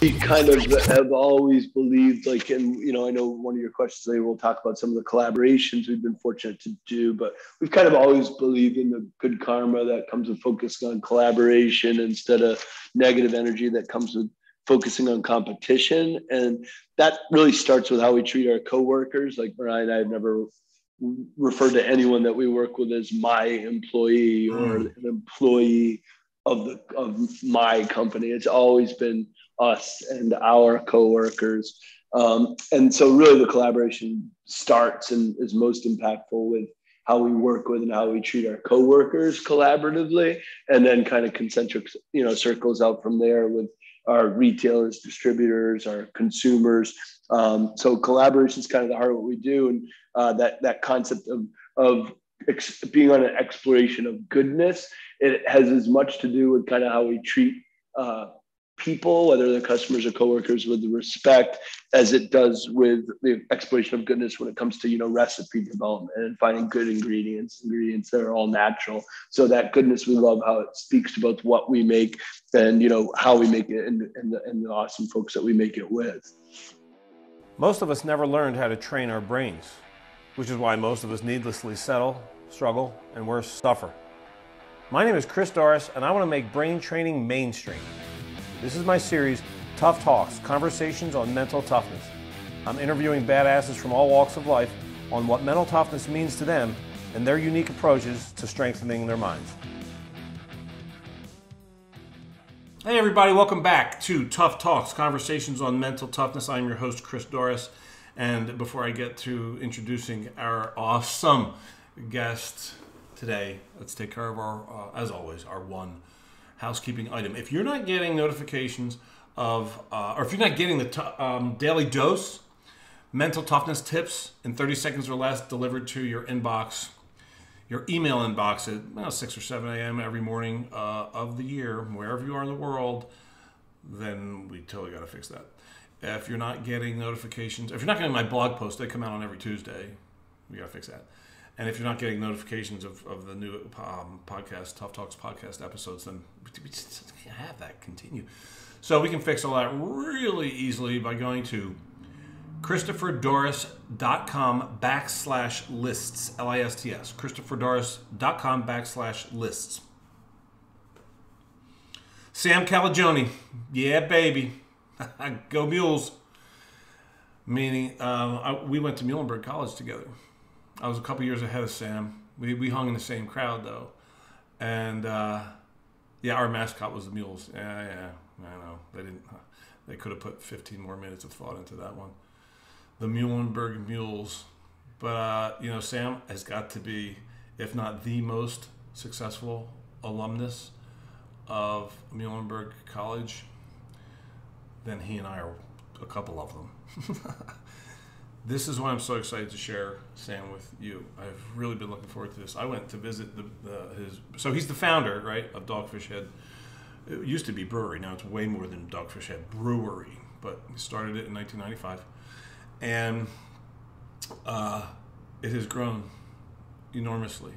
we kind of have always believed, like, and you know, I know one of your questions today will talk about some of the collaborations we've been fortunate to do, but we've kind of always believed in the good karma that comes with focusing on collaboration instead of negative energy that comes with focusing on competition. And that really starts with how we treat our coworkers. Like Mariah and I have never referred to anyone that we work with as my employee or mm. an employee of the of my company. It's always been us and our coworkers. Um, and so really the collaboration starts and is most impactful with how we work with and how we treat our coworkers collaboratively and then kind of concentric you know circles out from there with our retailers distributors our consumers um, so collaboration is kind of the heart of what we do and uh, that that concept of of ex- being on an exploration of goodness it has as much to do with kind of how we treat uh, people, whether they're customers or coworkers, with respect as it does with the exploration of goodness when it comes to you know recipe development and finding good ingredients, ingredients that are all natural. So that goodness, we love how it speaks about what we make and you know how we make it and, and, the, and the awesome folks that we make it with. Most of us never learned how to train our brains, which is why most of us needlessly settle, struggle, and worse, suffer. My name is Chris Dorris, and I want to make brain training mainstream. This is my series, Tough Talks Conversations on Mental Toughness. I'm interviewing badasses from all walks of life on what mental toughness means to them and their unique approaches to strengthening their minds. Hey, everybody, welcome back to Tough Talks Conversations on Mental Toughness. I'm your host, Chris Dorris. And before I get to introducing our awesome guest today, let's take care of our, uh, as always, our one housekeeping item. If you're not getting notifications of, uh, or if you're not getting the t- um, daily dose, mental toughness tips in 30 seconds or less delivered to your inbox, your email inbox at well, 6 or 7 a.m. every morning uh, of the year, wherever you are in the world, then we totally got to fix that. If you're not getting notifications, if you're not getting my blog posts, they come out on every Tuesday. We got to fix that. And if you're not getting notifications of, of the new um, podcast, Tough Talks podcast episodes, then we just have that continue. So we can fix all that really easily by going to ChristopherDorris.com backslash lists, L I S T S. ChristopherDorris.com backslash lists. Sam Calagione, yeah, baby. Go Mules. Meaning, um, I, we went to Muhlenberg College together. I was a couple years ahead of Sam. We, we hung in the same crowd though, and uh, yeah, our mascot was the Mules. Yeah, yeah, I know. They didn't. They could have put 15 more minutes of thought into that one. The Muhlenberg Mules, but uh, you know, Sam has got to be, if not the most successful alumnus of Muhlenberg College, then he and I are a couple of them. this is why I'm so excited to share Sam with you. I've really been looking forward to this. I went to visit the, the his so he's the founder right of Dogfish Head. It used to be brewery. Now it's way more than Dogfish Head Brewery, but he started it in 1995, and uh, it has grown enormously.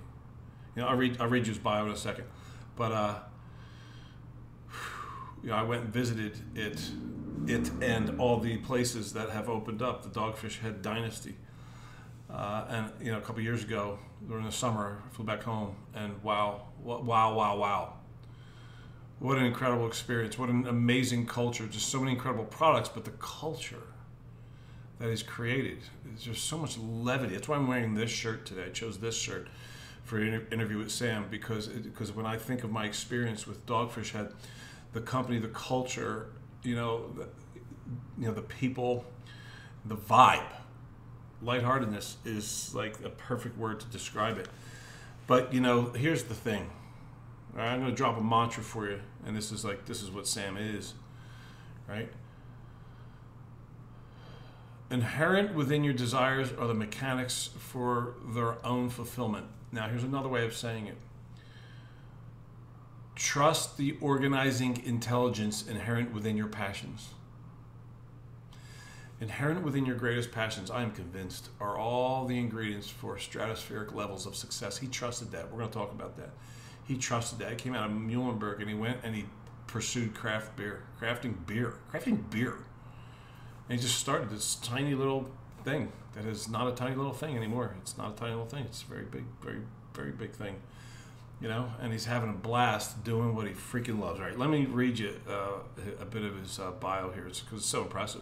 You know, I'll read I'll read you his bio in a second, but uh, you know, I went and visited it it and all the places that have opened up, the Dogfish Head Dynasty. Uh, and you know, a couple years ago during the summer, I flew back home, and wow, wow, wow, wow! What an incredible experience! What an amazing culture! Just so many incredible products, but the culture that is created is just so much levity. That's why I'm wearing this shirt today. I chose this shirt for an interview with Sam because it, because when I think of my experience with Dogfish Head, the company, the culture, you know, the, you know, the people, the vibe. Lightheartedness is like a perfect word to describe it. But you know, here's the thing. Right, I'm going to drop a mantra for you, and this is like this is what Sam is, right? Inherent within your desires are the mechanics for their own fulfillment. Now, here's another way of saying it Trust the organizing intelligence inherent within your passions. Inherent within your greatest passions, I am convinced, are all the ingredients for stratospheric levels of success. He trusted that. We're going to talk about that. He trusted that. He came out of Muhlenberg and he went and he pursued craft beer, crafting beer, crafting beer. And he just started this tiny little thing that is not a tiny little thing anymore. It's not a tiny little thing. It's a very big, very, very big thing. You know, and he's having a blast doing what he freaking loves. Right? Let me read you uh, a bit of his uh, bio here, because it's so impressive.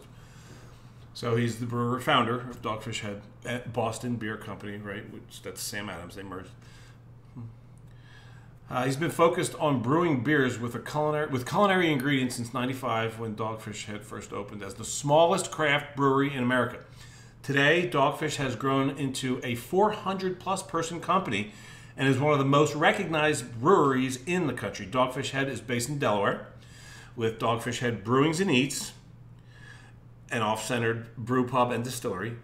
So he's the brewer founder of Dogfish Head at Boston Beer Company, right? Which that's Sam Adams. They merged. Uh, he's been focused on brewing beers with a culinary with culinary ingredients since '95, when Dogfish Head first opened as the smallest craft brewery in America. Today, Dogfish has grown into a 400 plus person company and is one of the most recognized breweries in the country. Dogfish Head is based in Delaware, with Dogfish Head Brewings and Eats, an off-centered brew pub and distillery.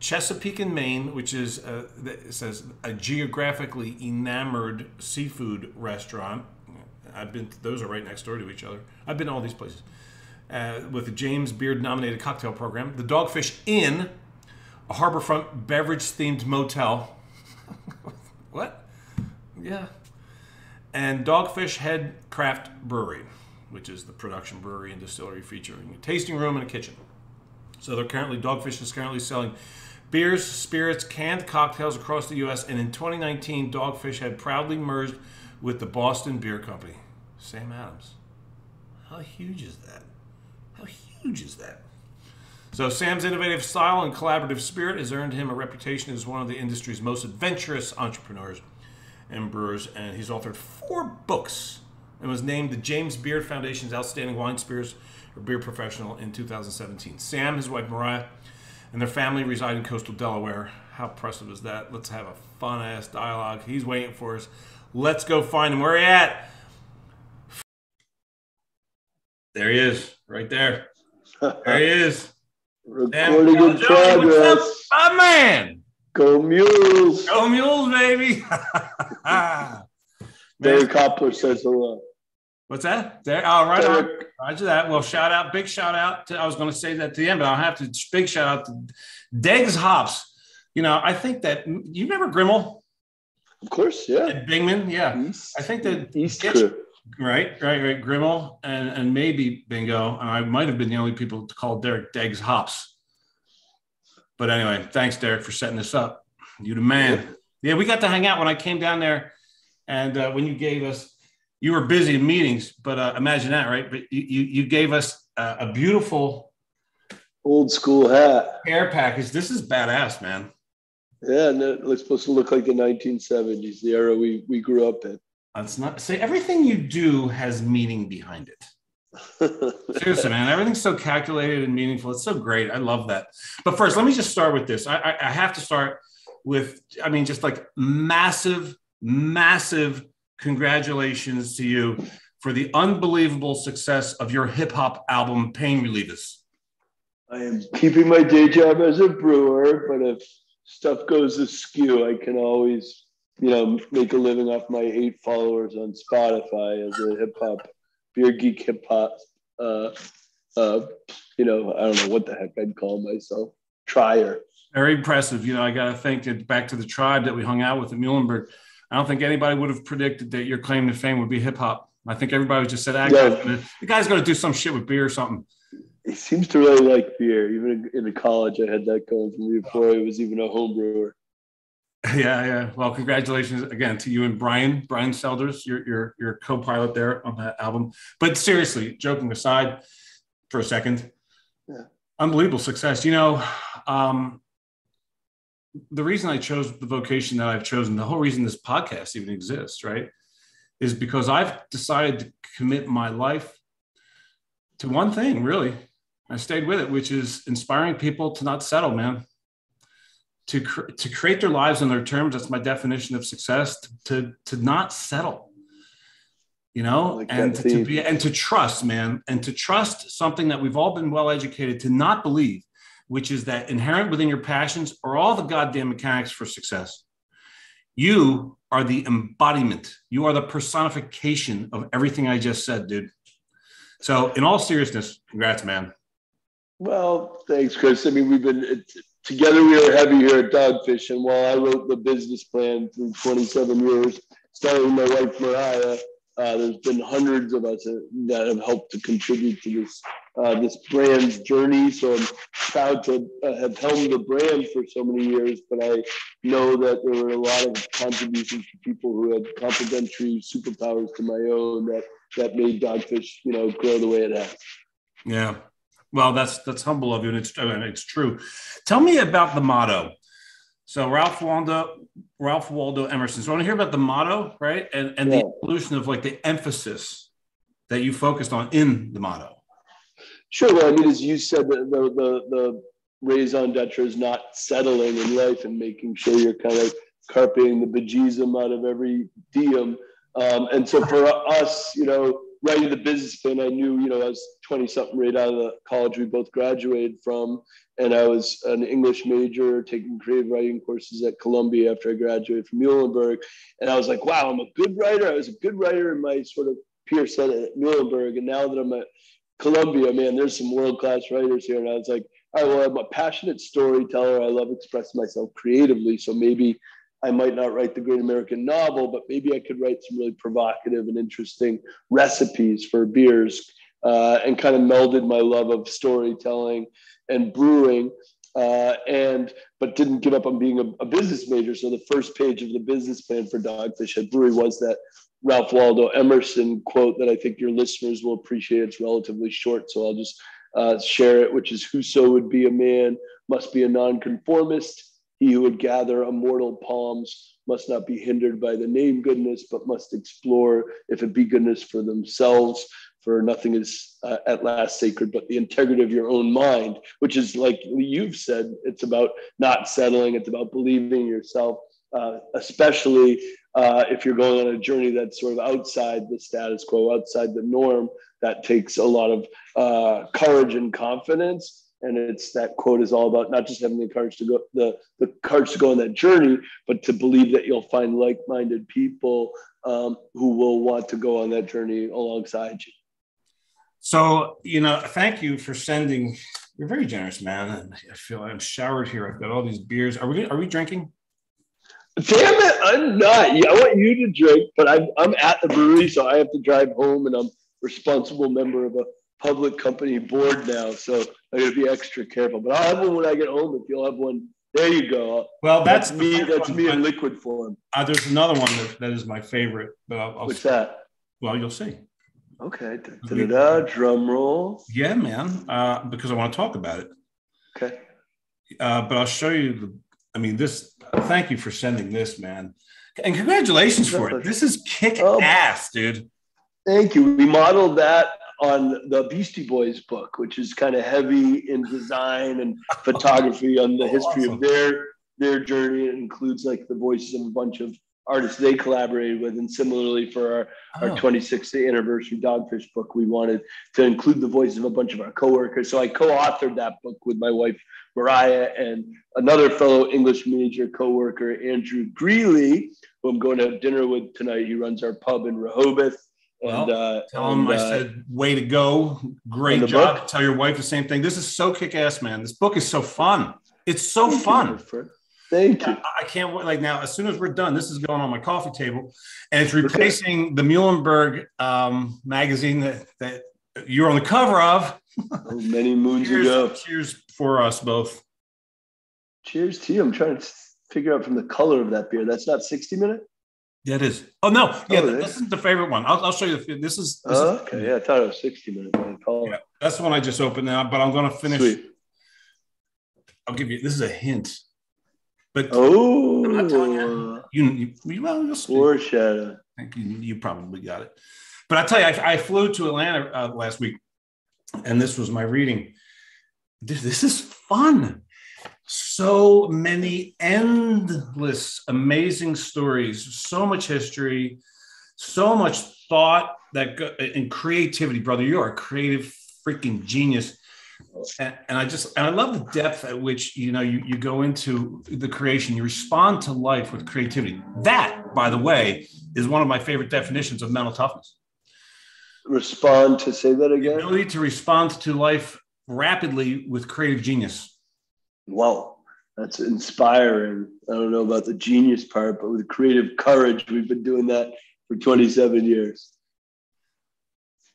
Chesapeake and Maine, which is uh, it says a geographically enamored seafood restaurant. I've been; those are right next door to each other. I've been to all these places. Uh, with the James Beard nominated cocktail program, the Dogfish Inn, a harborfront beverage-themed motel. Yeah. And Dogfish Head Craft Brewery, which is the production brewery and distillery featuring a tasting room and a kitchen. So they're currently Dogfish is currently selling beers, spirits, canned cocktails across the U.S. And in 2019, Dogfish had proudly merged with the Boston Beer Company. Sam Adams. How huge is that? How huge is that? So Sam's innovative style and collaborative spirit has earned him a reputation as one of the industry's most adventurous entrepreneurs and brewers, and he's authored four books and was named the James Beard Foundation's Outstanding Wine Spirits or Beer Professional in 2017. Sam, his wife Mariah, and their family reside in coastal Delaware. How impressive is that? Let's have a fun ass dialogue. He's waiting for us. Let's go find him. Where he at? There he is, right there. There he is. Recording in progress. My man. Go Mules. Go Mules, baby. Derek Koppler says hello. What's that? There. Oh, right on. Derek, Roger that. Well, shout out, big shout out. To, I was going to say that to the end, but I'll have to big shout out to Degs Hops. You know, I think that you remember Grimmel of course, yeah. and Bingman. Yeah, East, I think that East crew. right, right, right. Grimmel and and maybe Bingo. And I might have been the only people to call Derek Degs Hops. But anyway, thanks, Derek, for setting this up. You the man. Yeah, we got to hang out when I came down there, and uh, when you gave us, you were busy in meetings, but uh, imagine that, right? But you you, you gave us uh, a beautiful Old school hat. care package. This is badass, man. Yeah, and it was supposed to look like the 1970s, the era we, we grew up in. It's not say everything you do has meaning behind it. Seriously, man, everything's so calculated and meaningful. It's so great. I love that. But first, let me just start with this. I, I, I have to start with, I mean, just like massive, massive congratulations to you for the unbelievable success of your hip hop album, Pain Relievers. I am keeping my day job as a brewer, but if stuff goes askew, I can always, you know, make a living off my eight followers on Spotify as a hip hop, beer geek hip hop, uh, uh, you know, I don't know what the heck I'd call myself, trier. Very impressive. You know, I got to think that back to the tribe that we hung out with at Muhlenberg. I don't think anybody would have predicted that your claim to fame would be hip hop. I think everybody just said, ah, Yeah. gonna- the guy's going to do some shit with beer or something. He seems to really like beer. Even in, in college, I had that going for me before I was even a home brewer. Yeah, yeah. Well, congratulations again to you and Bryan, Bryan Selders, your your your co-pilot there on that album. But seriously, joking aside for a second, Yeah. unbelievable success. You know, um, the reason I chose the vocation that I've chosen, the whole reason this podcast even exists, right, is because I've decided to commit my life to one thing, really. I stayed with it, which is inspiring people to not settle, man to cr- to create their lives on their terms. That's my definition of success. To to, to not settle, you know, like and to, to be and to trust, man, and to trust something that we've all been well educated to not believe, which is that inherent within your passions are all the goddamn mechanics for success. You are the embodiment. You are the personification of everything I just said, dude. So, in all seriousness, congrats, man. Well, thanks, Chris. I mean, we've been together. We are heavy here at Dogfish, and while I wrote the business plan through 27 years, starting with my wife Mariah, Uh, there's been hundreds of us that have helped to contribute to this uh, this brand's journey. So I'm proud to uh, have helmed the brand for so many years, but I know that there were a lot of contributions from people who had complementary superpowers to my own that that made Dogfish, you know, grow the way it has. Yeah. Well, that's that's humble of you, and it's and it's true. Tell me about the motto. So Ralph Waldo Ralph Waldo Emerson. So I want to hear about the motto, right? And and yeah. the evolution of like the emphasis that you focused on in the motto. Sure. Well, I mean, as you said, the the the, the raison d'etre is not settling in life and making sure you're kind of carping the bejesus out of every diem. Um, and so for us, you know, writing the business plan, I knew, you know, I was 20 something right out of the college we both graduated from. And I was an English major taking creative writing courses at Columbia after I graduated from Muhlenberg. And I was like, wow, I'm a good writer. I was a good writer in my sort of peer set at Muhlenberg. And now that I'm at Columbia, man, there's some world class writers here. And I was like, all right, well, I'm a passionate storyteller. I love expressing myself creatively. So maybe I might not write the great American novel, but maybe I could write some really provocative and interesting recipes for beers uh, and kind of melded my love of storytelling and brewing. Uh, and but didn't give up on being a, a, business major. So the first page of the business plan for Dogfish Head Brewery was that Ralph Waldo Emerson quote that I think your listeners will appreciate. It's relatively short, so I'll just uh, share it, which is Whoso would be a man must be a nonconformist. He who would gather immortal palms must not be hindered by the name goodness, but must explore if it be goodness for themselves. For nothing is uh, at last sacred but the integrity of your own mind, which is like you've said, it's about not settling, it's about believing yourself, uh, especially uh, if you're going on a journey that's sort of outside the status quo, outside the norm, that takes a lot of uh, courage and confidence. And it's that quote is all about not just having the courage to go the, the courage to go on that journey, but to believe that you'll find like-minded people um, who will want to go on that journey alongside you. So, you know, thank you for sending. You're very generous, man. I feel like I'm showered here. I've got all these beers. Are we are we drinking? Damn it, I'm not. I want you to drink, but I'm, I'm at the brewery, so I have to drive home, and I'm responsible member of a public company board now, so I got to be extra careful. But I'll have one when I get home. If you'll have one, there you go. Well, that's, that's me. That's me in liquid form. Uh, there's another one that, that is my favorite, but I'll, I'll what's that? Well, you'll see. Okay. Da-da-da, drum roll. Yeah, man. Uh, because I want to talk about it. Okay. Uh, but I'll show you the. I mean, this thank you for sending this, man. And congratulations for it. This is kick oh, ass, dude. Thank you. We modeled that on the Beastie Boys book, which is kind of heavy in design and photography on the oh, history awesome. of their their journey. It includes like the voices of a bunch of artists they collaborated with. And similarly for our, oh. our 26th anniversary Dogfish book, we wanted to include the voices of a bunch of our coworkers. So I co-authored that book with my wife, Mariah, and another fellow English major coworker, Andrew Greeley, who I'm going to have dinner with tonight. He runs our pub in Rehoboth. Well, and, uh, tell him I uh, said, way to go. Great job. Book. Tell your wife the same thing. This is so kick ass, man. This book is so fun. It's so Thank fun. You, Thank you. I can't wait. Like now, as soon as we're done, this is going on my coffee table, and it's replacing okay. the Muhlenberg um, magazine that, that you're on the cover of. Oh, many moons cheers, ago. Cheers for us both. Cheers to you. I'm trying to figure out from the color of that beer. That's not 60 minute. Yeah, it is. Oh no, yeah, oh, this is the favorite one. I'll, I'll show you. The, this is. This oh, okay, is, yeah, I thought it was 60 minute. Yeah, that's the one I just opened now, but I'm going to finish. Sweet. I'll give you. This is a hint. But oh, I'm not telling you. You, you well, you'll foreshadow. I think you, you probably got it. But I tell you, I, I flew to Atlanta uh, last week, and this was my reading. This, this is fun. So many endless, amazing stories. So much history. So much thought that and creativity, brother. You're a creative freaking genius and, and, I just and I love the depth at which you know you, you go into the creation. You respond to life with creativity. That, by the way, is one of my favorite definitions of mental toughness. Respond to say that again. The ability to respond to life rapidly with creative genius. Wow, that's inspiring. I don't know about the genius part, but with creative courage, we've been doing that for 27 years.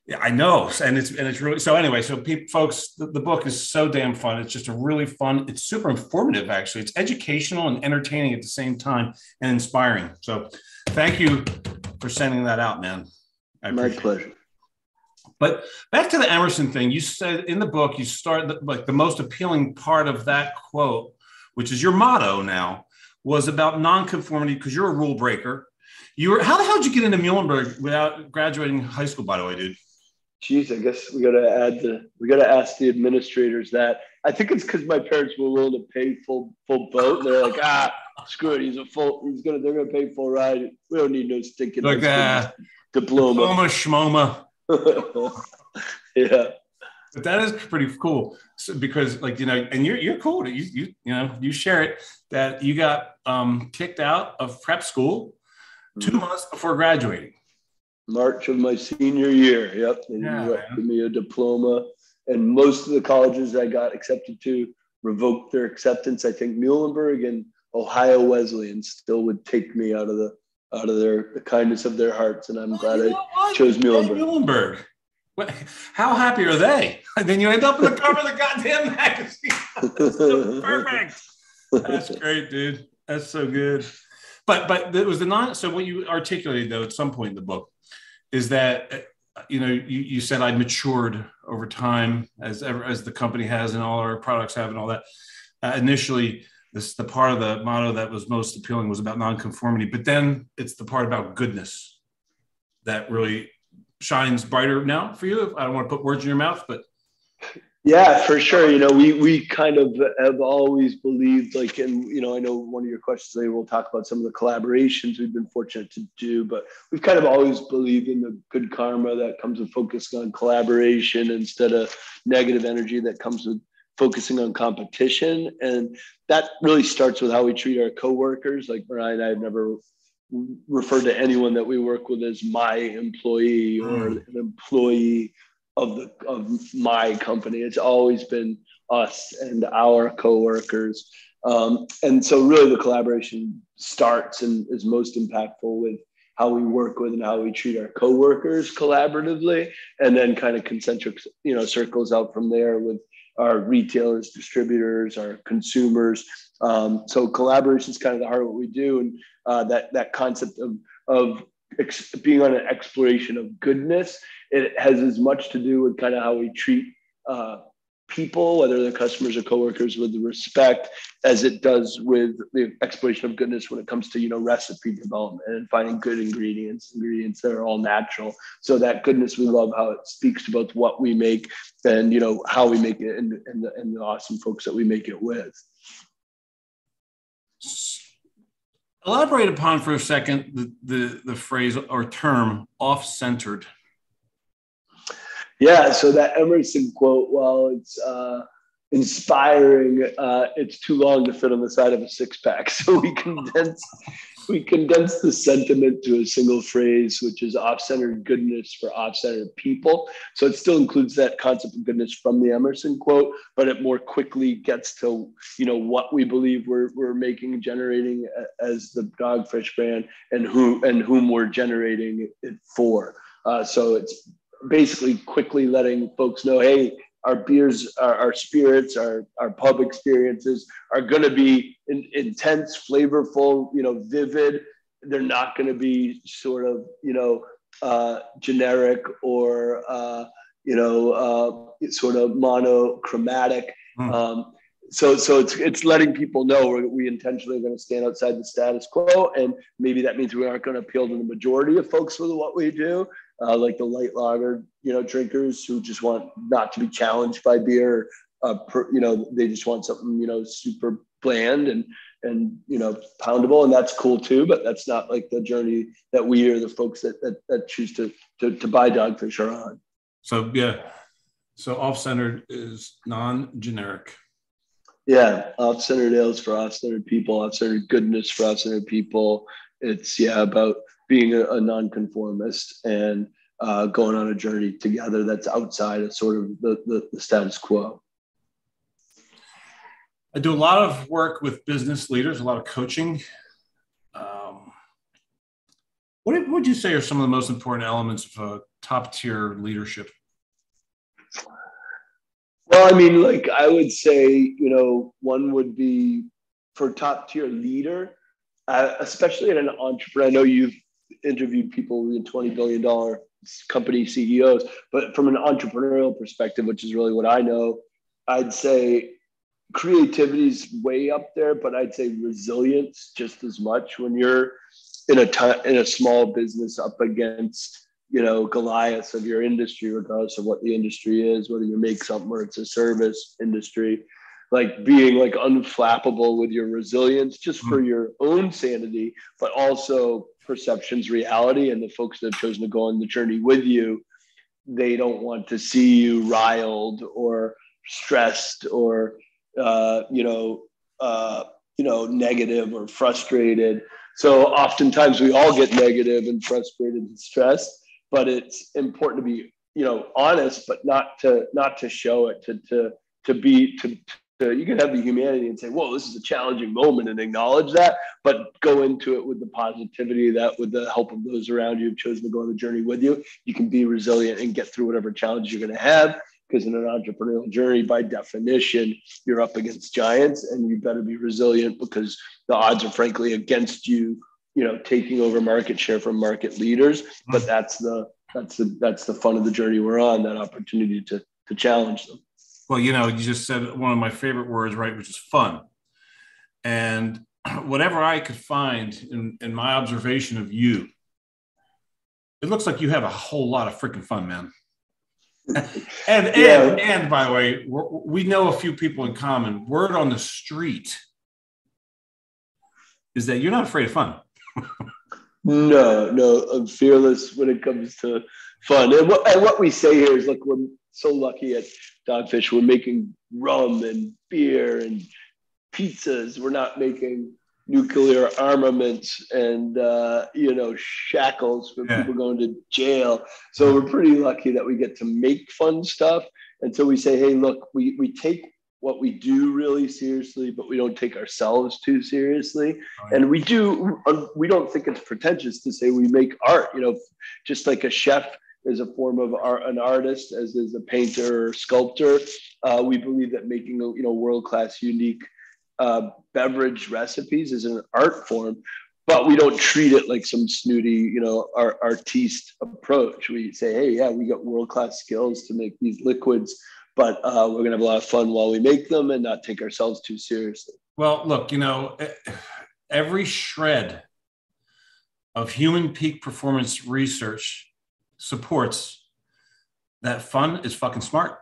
Yeah, I know, and it's and it's really so. Anyway, so people, folks, the, the, book is so damn fun. It's just a really fun. It's super informative, actually. It's educational and entertaining at the same time, and inspiring. So, thank you for sending that out, man. My pleasure. It. But back to the Emerson thing, you said in the book, you start the, like the most appealing part of that quote, which is your motto now, was about nonconformity because you're a rule breaker. You were how the hell did you get into Muhlenberg without graduating high school? By the way, dude. Geez, I guess we got to add the we got to ask the administrators that. I think it's because my parents were willing to pay full full boat. They're like, ah, screw it. He's a full. He's gonna. They're gonna pay full ride. We don't need no stinking like uh, diploma. Diploma schmoma. yeah. But that is pretty cool so, because, like you know, and you're you're cool. You you you know you share it that you got um, kicked out of prep school 2 mm-hmm. months before graduating. March of my senior year. Yep. They yeah, gave me a diploma. And most of the colleges I got accepted to revoked their acceptance. I think Muhlenberg and Ohio Wesleyan still would take me out of the out of their the kindness of their hearts. And I'm well, glad I chose Muhlenberg. Muhlenberg. How happy are they? And then you end up in the cover of the goddamn magazine. so perfect. That's great, dude. That's so good. But but it was the non. So what you articulated though at some point in the book is that uh, you know you, you said I matured over time as ever as the company has and all our products have and all that. Uh, initially, this the part of the motto that was most appealing was about nonconformity, but then it's the part about goodness that really shines brighter now for you. I don't want to put words in your mouth, but yeah, for sure. You know, we we kind of have always believed, like, and you know, I know one of your questions today we'll talk about some of the collaborations we've been fortunate to do, but we've kind of always believed in the good karma that comes with focusing on collaboration instead of negative energy that comes with focusing on competition. And that really starts with how we treat our coworkers. Like Brian, I've never referred to anyone that we work with as my employee or mm. an employee of the of my company. It's always been us and our coworkers. Um, and so really the collaboration starts and is most impactful with how we work with and how we treat our coworkers collaboratively and then kind of concentric you know circles out from there with our retailers distributors our consumers. Um, so collaboration is kind of the heart of what we do. And uh, that that concept of of ex- being on an exploration of goodness it has as much to do with kind of how we treat uh, people, whether they're customers or coworkers, with respect as it does with the exploration of goodness when it comes to you know recipe development and finding good ingredients, ingredients that are all natural. So that goodness, we love how it speaks to both what we make and you know how we make it and, and, the, and the awesome folks that we make it with. Elaborate upon for a second the, the, the phrase or term off-centered. Yeah, so that Emerson quote, while it's uh, inspiring, uh, it's too long to fit on the side of a six pack. So we condense we condense the sentiment to a single phrase, which is off-centered goodness for off-centered people. So it still includes that concept of goodness from the Emerson quote, but it more quickly gets to you know what we believe we're, we're making generating as the Dogfish brand and who and whom we're generating it for. Uh, so it's basically quickly letting folks know, hey, our beers, our, our spirits, our, our pub experiences are going to be in, intense, flavorful, you know, vivid. They're not going to be sort of, you know, uh, generic or, uh, you know, uh, sort of monochromatic. Mm. Um, so, so it's it's letting people know we we intentionally are going to stand outside the status quo, and maybe that means we aren't going to appeal to the majority of folks with what we do, uh, like the light lager, you know, drinkers who just want not to be challenged by beer. Uh, per, you know, they just want something, you know, super bland and and you know poundable, and that's cool too. But that's not like the journey that we are the folks that that, that choose to, to to buy Dogfish are on. So yeah, so off-centered is non-generic. Yeah, off-centered ales for off-centered people, off-centered goodness for off-centered people. It's yeah about being a, a nonconformist and uh, going on a journey together that's outside of sort of the, the, the status quo. I do a lot of work with business leaders, a lot of coaching. Um, what would you say are some of the most important elements of a top tier leadership? Well, I mean, like I would say, you know, one would be for top tier leader, uh, especially in an entrepreneur. I know you've interviewed people in twenty billion dollar company CEOs, but from an entrepreneurial perspective, which is really what I know, I'd say creativity is way up there, but I'd say resilience just as much when you're in a t- in a small business up against you know Goliaths of your industry, regardless of what the industry is, whether you make something or it's a service industry. Like being like unflappable with your resilience, just for mm. your own sanity, but also perception's reality. And the folks that have chosen to go on the journey with you, they don't want to see you riled or stressed or uh, you know uh, you know negative or frustrated so oftentimes we all get negative and frustrated and stressed but it's important to be you know honest but not to not to show it to to to be to, you can have the humanity and say whoa this is a challenging moment and acknowledge that but go into it with the positivity that with the help of those around you have chosen to go on the journey with you you can be resilient and get through whatever challenges you're going to have because in an entrepreneurial journey, by definition, you're up against giants and you better be resilient because the odds are frankly against you, you know, taking over market share from market leaders. But that's the that's the that's the fun of the journey we're on, that opportunity to to challenge them. Well, you know, you just said one of my favorite words, right, which is fun. And whatever I could find in, in my observation of you, it looks like you have a whole lot of freaking fun, man and yeah. and and by the way, we know a few people in common. Word on the street is that you're not afraid of fun. no, no, I'm fearless when it comes to fun. And what, and what we say here is, look, we're so lucky at Dogfish. We're making rum and beer and pizzas. We're not making nuclear armaments and uh, you know shackles for yeah. people going to jail. So we're pretty lucky that we get to make fun stuff. And so we say, hey, look, we we take what we do really seriously, but we don't take ourselves too seriously. Oh, yeah. And we do we don't think it's pretentious to say we make art. You know, just like a chef is a form of art, an artist, as is a painter or sculptor. Uh, we believe that making you know world class, unique uh, beverage recipes is an art form, but we don't treat it like some snooty, you know, our artiste approach. We say, hey, yeah, we got world class skills to make these liquids, but uh, we're gonna have a lot of fun while we make them and not take ourselves too seriously. Well, look, you know, every shred of human peak performance research supports that fun is fucking smart.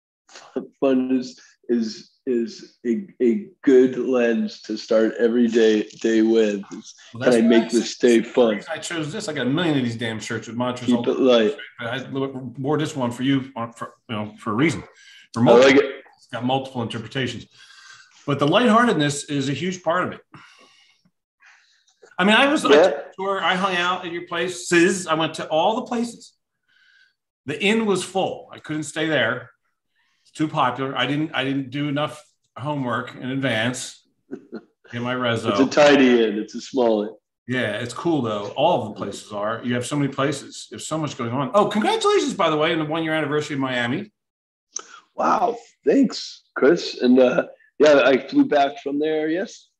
Fun is is is a, a good lens to start every day day with. Well, Can I make this day fun? I chose this. I got a million of these damn shirts with mantras. Keep it light. I wore this one for you, for you know, for a reason. For multiple, I like it. It's got multiple interpretations, but the lightheartedness is a huge part of it. I mean, I was yeah. tour. I hung out at your places. I went to all the places. The inn was full. I couldn't stay there It's too popular. I didn't I didn't do enough homework in advance. Get my resume. It's a tiny inn. It's a small inn. Yeah, it's cool though. All of the places are. You have so many places. There's so much going on. Oh, congratulations, by the way, on the one year anniversary of Miami. Wow, thanks, Chris. And uh, yeah, I flew back from there yesterday.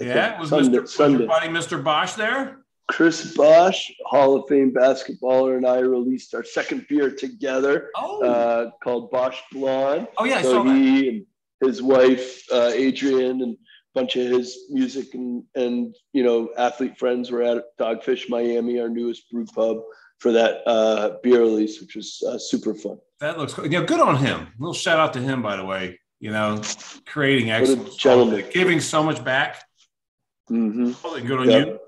I yeah, was Sunday, Mr. Sunday. Was buddy Mr. Bosh there? Chris Bosh, Hall of Fame basketballer, and I released our second beer together oh. uh, called Bosh Blonde. Oh, yeah. So he and his wife, uh, Adrienne, and a bunch of his music and, and, you know, athlete friends were at Dogfish Miami, our newest brew pub, for that uh, beer release, which was uh, super fun. That looks cool. Yeah, good on him. A little shout out to him, by the way. You know, creating excellence, giving so much back. Mm-hmm. Good on yep. you.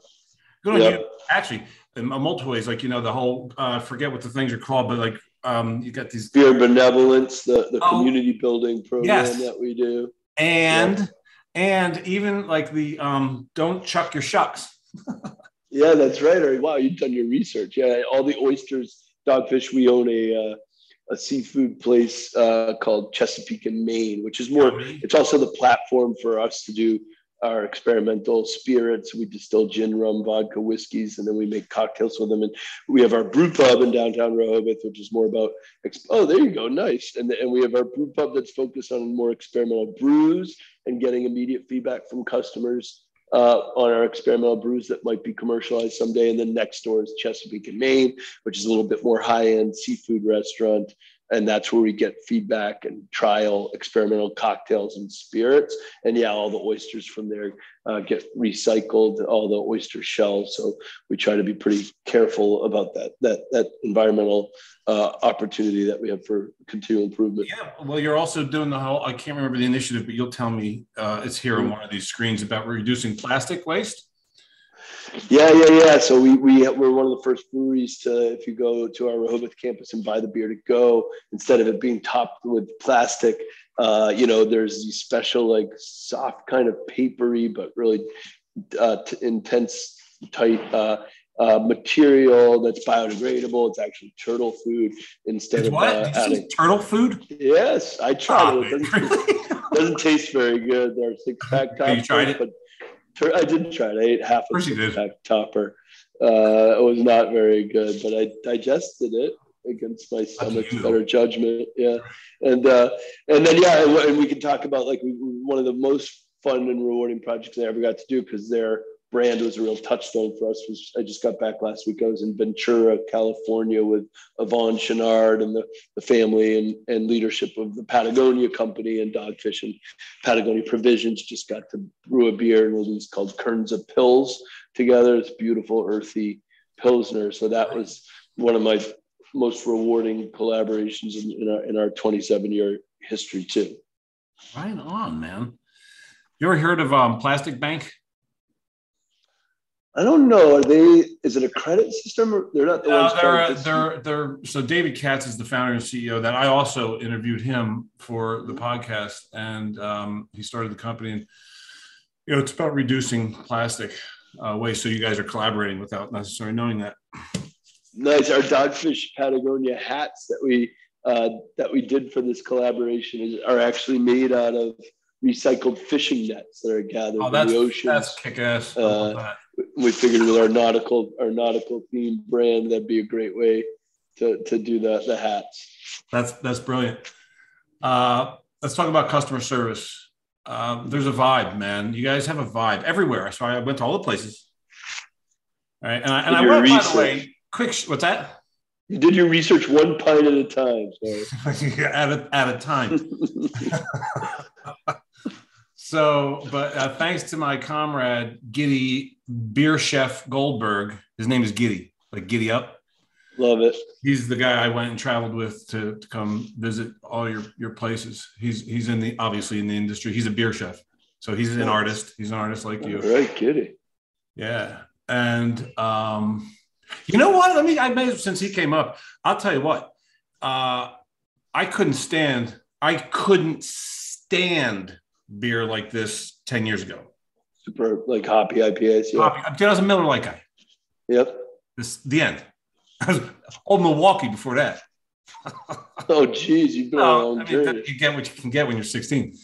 Good on yep. you. Actually, in multiple ways, like you know, the whole uh, forget what the things are called, but like um, you got these beer benevolence, the the oh, community building program yes. that we do, and yeah. and even like the um, don't chuck your shucks. yeah, that's right. Wow, you've done your research. Yeah, all the oysters, dogfish. We own a uh, a seafood place uh, called Chesapeake and Maine, which is more. It's also the platform for us to do our experimental spirits. We distill gin, rum, vodka, whiskeys, and then we make cocktails with them. And we have our brew pub in downtown Rehoboth, which is more about, oh, there you go, nice. And, and we have our brew pub that's focused on more experimental brews and getting immediate feedback from customers uh, on our experimental brews that might be commercialized someday. And then next door is Chesapeake and Maine, which is a little bit more high end seafood restaurant and that's where we get feedback and trial experimental cocktails and spirits. And yeah all the oysters from there uh, get recycled all the oyster shells. So we try to be pretty careful about that that that environmental uh, opportunity that we have for continual improvement. Yeah well you're also doing the whole i can't remember the initiative but you'll tell me uh, it's here on mm-hmm. one of these screens about reducing plastic waste yeah, yeah, yeah. So we we we're one of the first breweries to, if you go to our Rehoboth campus and buy the beer to go, instead of it being topped with plastic, uh, you know, there's these special like soft kind of papery but really uh, t- intense, tight uh, uh, material that's biodegradable. It's actually turtle food instead it's of what? Uh, adding turtle food. Yes, I tried oh, it. It doesn't, doesn't, taste very good. There's six pack top. You tried it, but I didn't try it. I ate half of the topper. Uh, it was not very good, but I digested it against my stomach's better judgment. Yeah, and uh, and then yeah, and we can talk about like one of the most fun and rewarding projects I ever got to do because they're brand was a real touchstone for us. Was I just got back last week. I was in Ventura, California, with Yvon Chouinard and the, the family and, and leadership of the Patagonia Company and Dogfish and Patagonia Provisions. Just got to brew a beer and release called Kernza Pils together. It's beautiful, earthy pilsner. So that was one of my most rewarding collaborations in, in our in our 27 year history too. Right on, man. You ever heard of um, Plastic Bank? I don't know. Are they? Is it a credit system? Or they're not the ones. They're, they're, they're, so David Katz is the founder and CEO. That I also interviewed him for the podcast, and um, he started the company. And you know, it's about reducing plastic uh, waste. So you guys are collaborating without necessarily knowing that. Nice. Our Dogfish Patagonia hats that we uh, that we did for this collaboration is, are actually made out of recycled fishing nets that are gathered oh, in the ocean. That's kick ass. Uh, we figured with our nautical our nautical themed brand that'd be a great way to to do the the hats. That's that's brilliant. Uh, let's talk about customer service. Um, there's a vibe, man. You guys have a vibe everywhere. So I went to all the places. Right, and I, and I wrote by the way, quick. What's that? You did your research one pint at a time. at a at a time. So, but uh, thanks to my comrade Giddy Beer Chef Goldberg, his name is Giddy, like Giddy Up. Love it. He's the guy I went and traveled with to, to come visit all your your places. He's he's in the obviously in the industry. He's a beer chef, so he's an artist. He's an artist like you. All right, Giddy. Yeah, and um, you know what? Let me. I made since he came up. I'll tell you what. Uh, I couldn't stand. I couldn't stand beer like this 10 years ago. Super like hoppy IPAs. Yeah. Hoppy. I was a Miller Lite guy. Yep. This the end. I was old Milwaukee before that. oh geez, you've been no, I mean, You get what you can get when you're 16.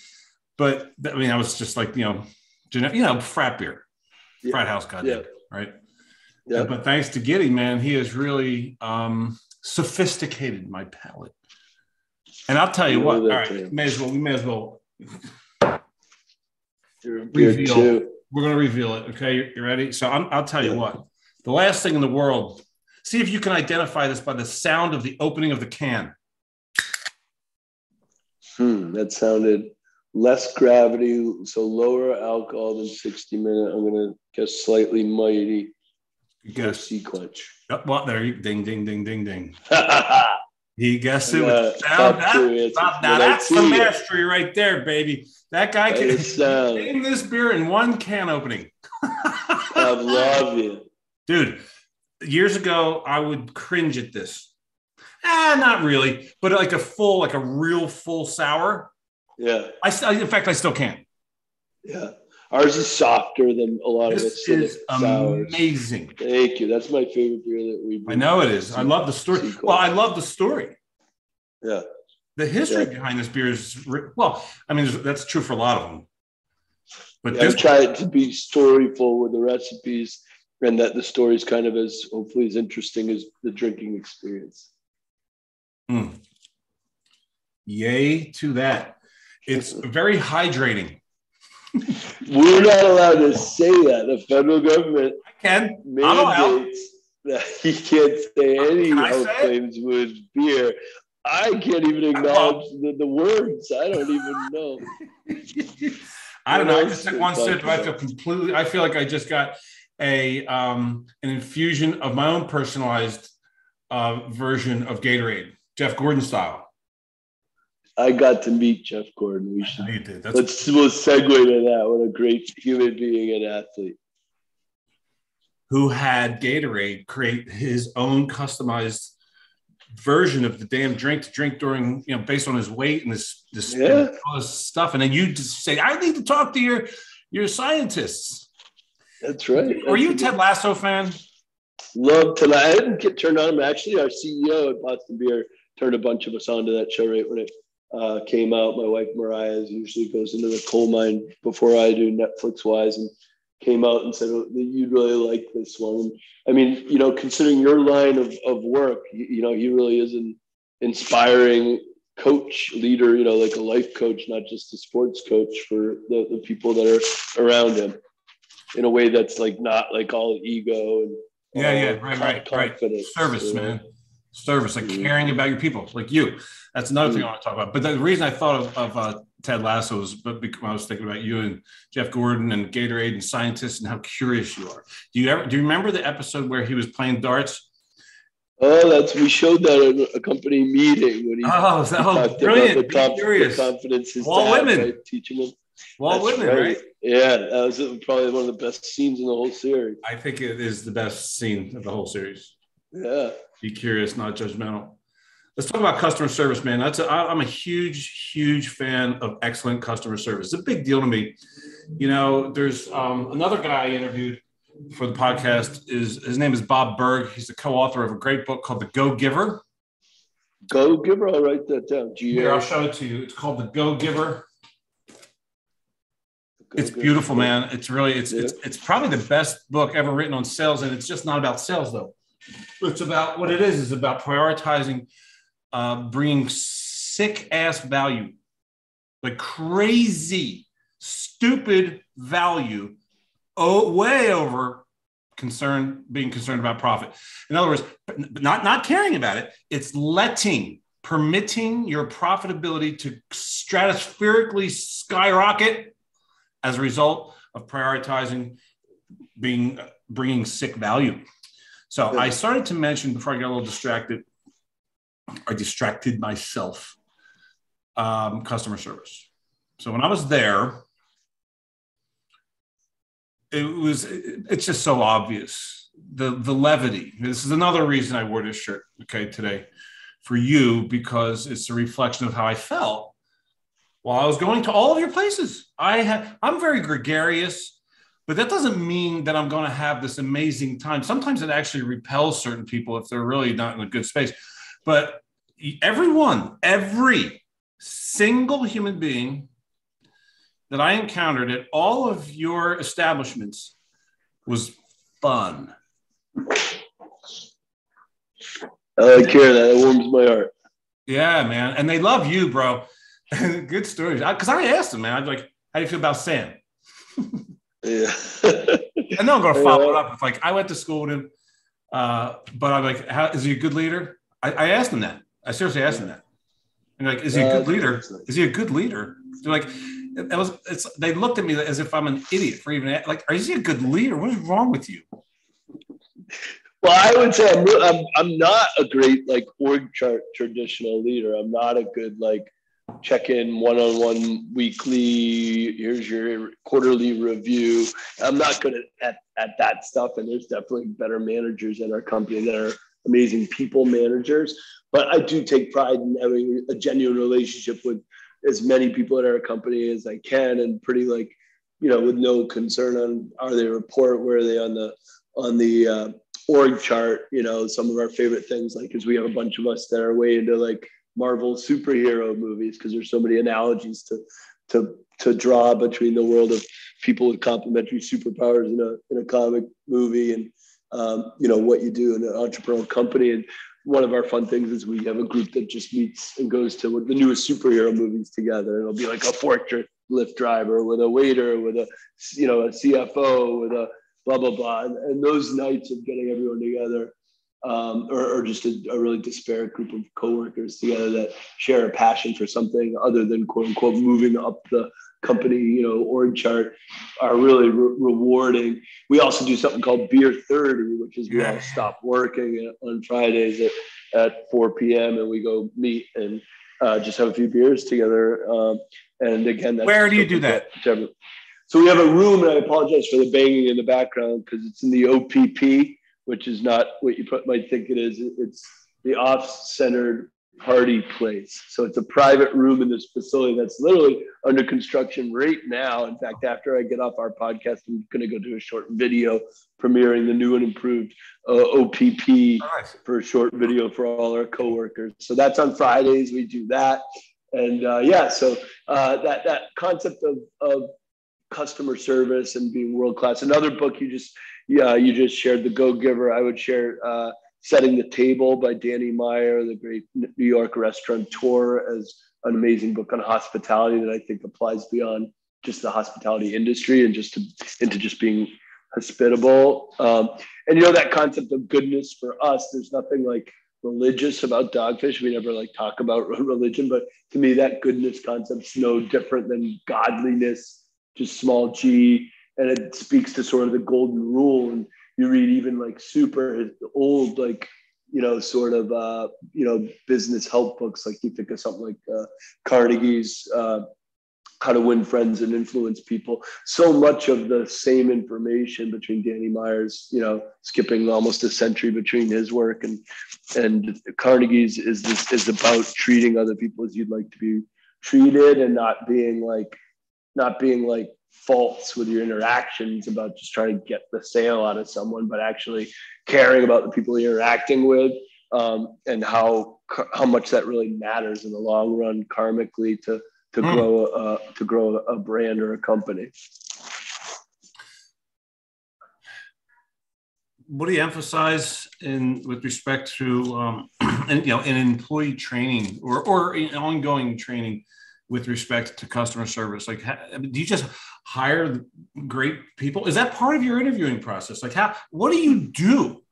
But I mean, I was just like, you know, you know, frat beer, yeah. frat house, goddamn, yeah. right? Yeah. But thanks to Giddy, man, he has really um, sophisticated my palate. And I'll tell you, you what, all right, may as well, we may as well reveal. We're going to reveal it. Okay, you ready? So i will tell you yeah. what. The last thing in the world. See if you can identify this by the sound of the opening of the can. Hmm, that sounded less gravity, so lower alcohol than 60 minute. I'm going to guess slightly mighty. Guess SeaQuench. Yep, well, there you ding, ding, ding, ding, ding. he guessed it with sound. That, now that's the mastery right there, baby. That guy can uh, name this beer in one can opening. I love you, dude. Years ago, I would cringe at this. Ah, not really, but like a full, like a real full sour. Yeah. I still, in fact, I still can't. Yeah. Ours is softer than a lot this of it. This is amazing. Thank you. That's my favorite beer that we. I know it is. I love the story. Well, I love the story. Yeah. The history yeah. behind this beer is well, I mean, that's true for a lot of them. But Yeah, this try to be storyful with the recipes, and that the story is kind of as hopefully as interesting as the drinking experience. Mm. Yay to that. It's very hydrating. We're not allowed to say that. The federal government I can. Mandates that he can't say any Can health claims with beer. I can't even acknowledge the, the words. I don't even know. I don't know. I just took one sip. I feel completely. I feel like I just got a um, an infusion of my own personalized uh, version of Gatorade, Jeff Gordon style. I got to meet Jeff Gordon. We should You did. That's let's we'll segue to that. What a great human being and athlete. who had Gatorade create his own customized version of the damn drink to drink during, you know, based on his weight and this this, Yeah. all this stuff. And then you just say, I need to talk to your your scientists. That's right. Were you a That's Ted Lasso fan? Love to. I didn't get turned on him. Actually, our CEO at Boston Beer turned a bunch of us onto that show right when it uh, came out. My wife Mariah usually goes into the coal mine before I do Netflix wise, and came out and said oh, that you'd really like this one. I mean, you know, considering your line of, of work, you, you know, he really is an inspiring coach, leader. You know, like a life coach, not just a sports coach for the, the people that are around him. In a way that's like not like all ego and Yeah, yeah, right, right, right. Service, man. Service, like Mhm. caring about your people, like you. That's another thing I want to talk about. But the reason I thought of, of uh, Ted Lasso is, but because I was thinking about you and Jeff Gordon and Gatorade and scientists and how curious you are. Do you ever do you remember the episode where he was playing darts? Oh, that's we showed that at a company meeting when he, Oh, that was brilliant. about the, conf- the curious. confidence Walt dad, Whitman. right, teaching him. Walt That's Whitman, right? Yeah, that was probably one of the best scenes in the whole series. I think it is the best scene of the whole series. Yeah, Be curious, not judgmental. Let's talk about customer service, man. That's a, I, I'm a huge, huge fan of excellent customer service. It's a big deal to me. You know, there's um, another guy I interviewed for the podcast. Is his name is Bob Burg. He's the co-author of a great book called The Go Giver. go Giver. I'll write that down. G Here, I'll show it to you. It's called The Go Giver. Go It's beautiful, man. It's really it's Yeah. it's it's probably the best book ever written on sales, and it's just not about sales though. It's about what it is is about prioritizing, uh, bringing sick ass value, like crazy, stupid value, oh, way over concern being concerned about profit. In other words, not not caring about it. It's letting permitting your profitability to stratospherically skyrocket as a result of prioritizing being bringing sick value. So. I started to mention before I got a little distracted, I distracted myself. Um, customer service. So when I was there, it was it's just so obvious the the levity. This is another reason I wore this shirt. Okay, today for you because it's a reflection of how I felt while I was going to all of your places. I had I'm very gregarious, but that doesn't mean that I'm going to have this amazing time. Sometimes it actually repels certain people if they're really not in a good space. But everyone, every single human being that I encountered at all of your establishments was fun. I like hearing that. It warms my heart. Yeah, man. And they love you, bro. Good stories. Because I, asked them, man, I'd like, how do you feel about Sam? Yeah. And then I'm going to follow it up. It's like, I went to school with him, uh, but I'm like, how, is he a good leader? I, I asked him that. I seriously asked him that. And like, is he a Uh, good leader? Is he a good leader? They're like, it was, it's, they looked at me as if I'm an idiot for even, like, are you a good leader? What is wrong with you? Well, I would say I'm, I'm I'm not a great like org chart traditional leader. I'm not a good like check in one on one weekly. Here's your quarterly review. I'm not good at, at at that stuff. And there's definitely better managers in our company that are amazing people managers. But I do take pride in having a genuine relationship with as many people at our company as I can, and pretty like you know with no concern on are they report where are they on the on the uh, org chart, you know, some of our favorite things, like, because we have a bunch of us that are way into like Marvel superhero movies, because there's so many analogies to to to draw between the world of people with complementary superpowers in a in a comic movie and um, you know what you do in an entrepreneurial company and one of our fun things is we have a group that just meets and goes to the newest superhero movies together. It'll be like a forklift lift driver with a waiter, with a you know a CFO, with a blah blah blah. And, and those nights of getting everyone together, um, or, or, just a, a, really disparate group of coworkers together that share a passion for something other than quote unquote moving up the company, you know, org chart are really re- rewarding. We also do something called Beer 30, which is we all stop working on Fridays at, at 4 p.m. and we go meet and uh, just have a few beers together. Um, and again, where do you do that? So we have a room, and I apologize for the banging in the background because it's in the OPP, which is not what you might think it is. It's the off-centered party place. So it's a private room in this facility that's literally under construction right now. In fact, after I get off our podcast, I'm going to go do a short video premiering the new and improved uh, OPP nice. for a short video for all our coworkers. So that's on Fridays. We do that. And uh, yeah, so uh, that, that concept of, of customer service and being world class. Another book you just, yeah, you just shared, The Go Giver. I would share uh, Setting the Table by Danny Meyer, the great New York restaurateur, as an amazing book on hospitality that I think applies beyond just the hospitality industry and just to, into just being hospitable. Um, and you know that concept of goodness for us. There's nothing like religious about dogfish. We never like talk about religion, but to me, that goodness concept's no different than godliness, just small g, and it speaks to sort of the golden rule. And you read even like super old like you know sort of uh, you know business help books like you think of something like uh, Carnegie's uh, how to win friends and influence people so much of the same information between danny Meyer's, you know skipping almost a century between his work and and carnegie's is this is about treating other people as you'd like to be treated and not being like not being like faults with your interactions about just trying to get the sale out of someone, but actually caring about the people you're interacting with um, and how how much that really matters in the long run karmically to to mm. grow a, to grow a brand or a company. What do you emphasize in with respect to um, and you know in employee training or or in ongoing training with respect to customer service? Like, do you just hire great people? Is that part of your interviewing process? Like, how what do you do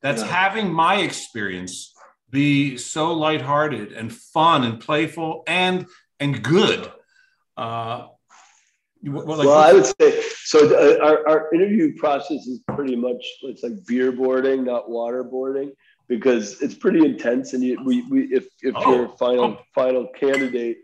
that's yeah. having my experience be so lighthearted and fun and playful and and good? Uh, what, like, well, I would say so. Uh, our, our interview process is pretty much it's like beer boarding, not waterboarding, because it's pretty intense. And you, we, we if if oh, you're a final oh. final candidate,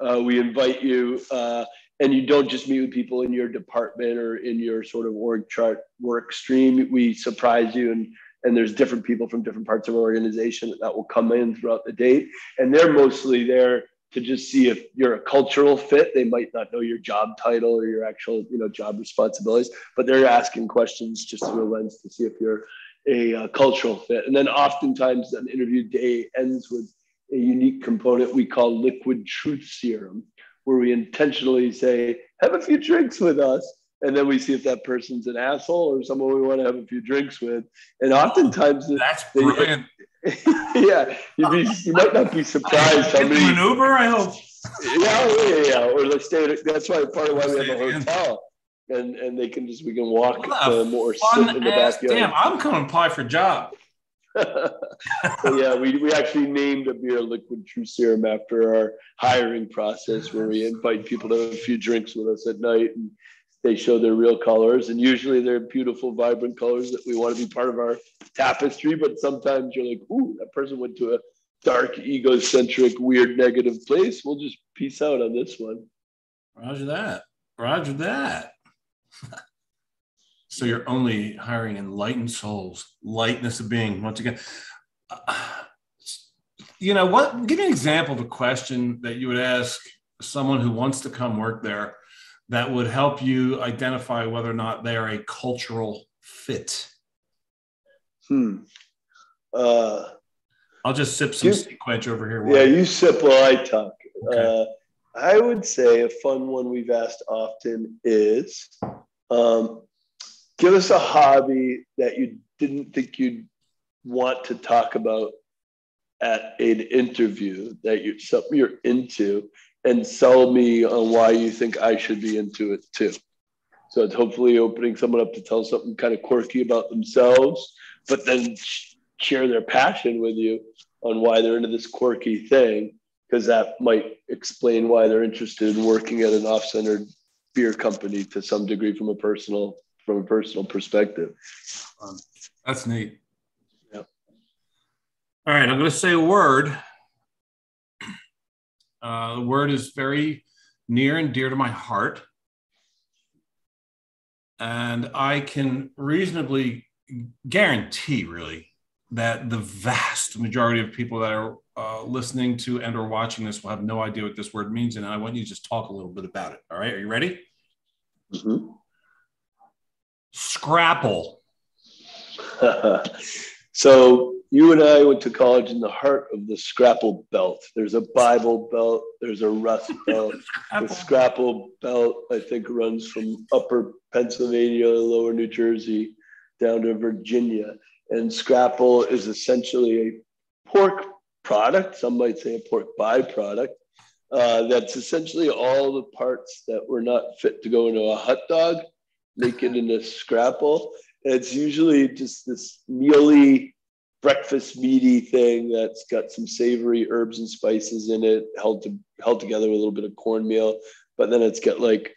uh, we invite you, uh, and you don't just meet with people in your department or in your sort of org chart work stream. We surprise you, and and there's different people from different parts of our organization that will come in throughout the day, and they're mostly there to just see if you're a cultural fit. They might not know your job title or your actual, you know, job responsibilities, but they're asking questions just through a lens to see if you're a uh, cultural fit. And then oftentimes an interview day ends with a unique component we call liquid truth serum, where we intentionally say, have a few drinks with us. And then we see if that person's an asshole or someone we want to have a few drinks with. And oftentimes, that's they, brilliant. yeah, you'd be, you might not be surprised how many. An Uber, I hope. Yeah, yeah, yeah. Or let's stay. That's why part of why we have a hotel and and they can just we can walk or sit in the backyard. Damn, I'm coming apply for a job. Yeah, we, we actually named a beer liquid true serum after our hiring process where we invite people to have a few drinks with us at night and they show their real colors. And usually they're beautiful, vibrant colors that we want to be part of our tapestry. But sometimes you're like, ooh, that person went to a dark, egocentric, weird, negative place. We'll just peace out on this one. Roger that. Roger that. So you're only hiring enlightened souls, lightness of being. Once again, uh, you know what? Give me an example of a question that you would ask someone who wants to come work there that would help you identify whether or not they are a cultural fit. Hmm. Uh, I'll just sip some you, quench over here. Yeah, you sip while I talk. Okay. Uh, I would say a fun one we've asked often is um, give us a hobby that you didn't think you'd want to talk about at an interview that you something you're into and sell me on why you think I should be into it too. So it's hopefully opening someone up to tell something kind of quirky about themselves, but then share their passion with you on why they're into this quirky thing, because that might explain why they're interested in working at an off-centered beer company to some degree from a personal from a personal perspective. Um, that's neat. Yep. All right, I'm going to say a word. Uh, the word is very near and dear to my heart. And I can reasonably guarantee, really, that the vast majority of people that are uh, listening to and or watching this will have no idea what this word means. And I want you to just talk a little bit about it. All right, are you ready? Mm-hmm. Scrapple. so you and I went to college in the heart of the Scrapple Belt. There's a Bible Belt. There's a Rust Belt. the Scrapple Belt, I think, runs from Upper Pennsylvania, Lower New Jersey, down to Virginia. And Scrapple is essentially a pork product. Some might say a pork byproduct. Uh, that's essentially all the parts that were not fit to go into a hot dog, make it into scrapple. it's usually just this mealy, breakfast meaty thing that's got some savory herbs and spices in it, held to held together with a little bit of cornmeal. But then it's got like,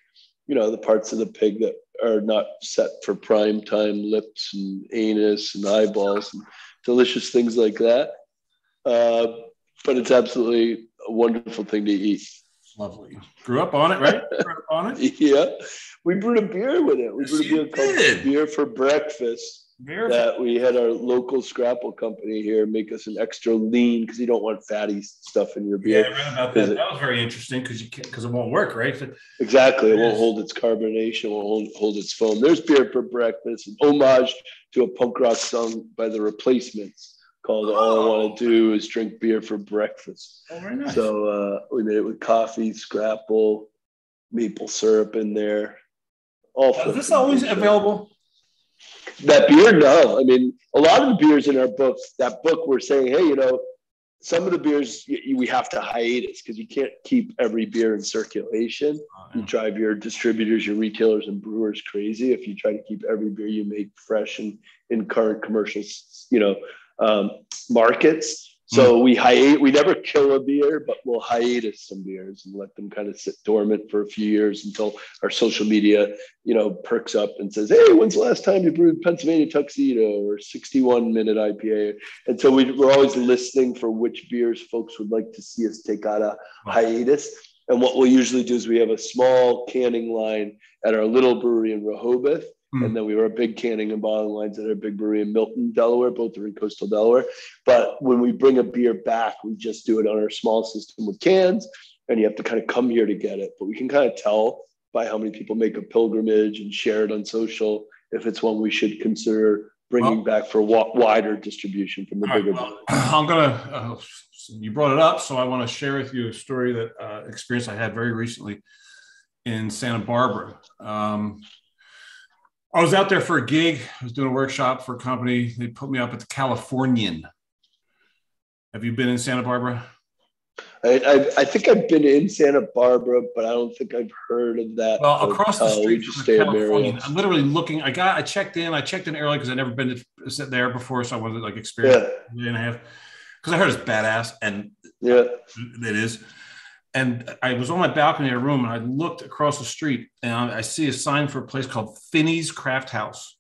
you know, the parts of the pig that are not set for prime time, lips and anus and eyeballs and delicious things like that. Uh, but it's absolutely a wonderful thing to eat. Lovely. Grew up on it, right? Grew up on it. Yeah, we brewed a beer with it. We brewed a beer called Beer for Breakfast that we had our local scrapple company here make us an extra lean because you don't want fatty stuff in your beer. Yeah, I read about that. It, that was very interesting because you because it won't work, right? exactly, it won't hold its carbonation, it won't hold, hold its foam. There's beer for breakfast, an homage to a punk rock song by the Replacements called oh. "All I Want to Do Is Drink Beer for Breakfast." Oh, very nice. So uh, we made it with coffee, scrapple, maple syrup in there. All is this always available? That beer, no. I mean, a lot of the beers in our books, that book, we're saying, hey, you know, some of the beers you, we have to hiatus because you can't keep every beer in circulation. Oh, yeah. You drive your distributors, your retailers, and brewers crazy if you try to keep every beer you make fresh and in current commercial, you know, um, markets. So mm. we hiate, we never kill a beer, but we'll hiatus some beers and let them kind of sit dormant for a few years until our social media, you know, perks up and says, "Hey, when's the last time you brewed Pennsylvania Tuxedo or 61 minute IPA?" And so we, we're always listening for which beers folks would like to see us take out a hiatus. And what we'll usually do is we have a small canning line at our little brewery in Rehoboth Mm. And then we were a big canning and bottling lines at our big brewery in Milton, Delaware. Both are in coastal Delaware. But when we bring a beer back, we just do it on our small system with cans, and you have to kind of come here to get it. But we can kind of tell by how many people make a pilgrimage and share it on social if it's one we should consider bringing well, back for wider distribution from the bigger. Right, well, I'm gonna. Uh, you brought it up, so I want to share with you a story that uh, experience I had very recently in Santa Barbara. Um, I was out there for a gig. I was doing a workshop for a company. They put me up at the Californian. Have you been in Santa Barbara? I, I, I, think I've been in Santa Barbara, but I don't think I've heard of that. Well, across the street from the Californian, I'm literally looking. I got, I checked in. I checked in early because I'd never been to there before, so I wanted to like experience yeah. and a half. Because I heard it's badass, and yeah, it is. And I was on my balcony in a room and I looked across the street and I see a sign for a place called Finney's Craft House.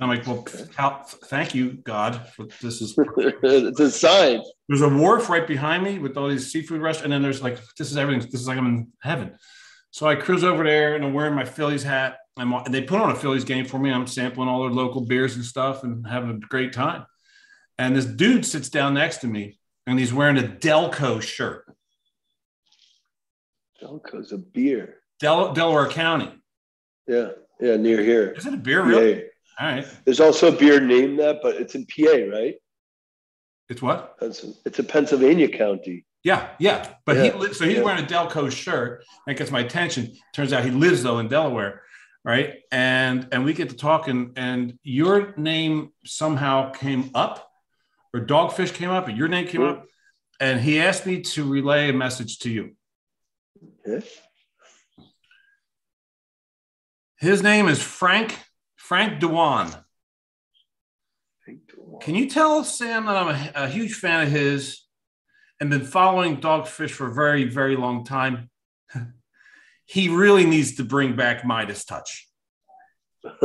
I'm like, well, how, thank you, God, for this is. it's a sign. There's a wharf right behind me with all these seafood restaurants, and then there's like, this is everything. This is like I'm in heaven. So I cruise over there, and I'm wearing my Phillies hat. I'm, and they put on a Phillies game for me. I'm sampling all their local beers and stuff, and having a great time. And this dude sits down next to me, and he's wearing a Delco shirt. Delco's a beer. Del- Delaware County. Yeah, yeah, near here. Is it a beer, really? All right. There's also a beer named that, but it's in PA, right? It's what? It's a Pennsylvania county. Yeah, yeah. But Yeah, he so he's yeah. wearing a Delco shirt. That gets my attention. Turns out he lives though in Delaware, right? And and we get to talking, and your name somehow came up, or Dogfish came up, and your name came Mhm. up, and he asked me to relay a message to you. Okay. His name is Frank Frank Dewan. Can you tell Sam that I'm a, a huge fan of his and been following Dogfish for a very, very long time? he really needs to bring back Midas Touch.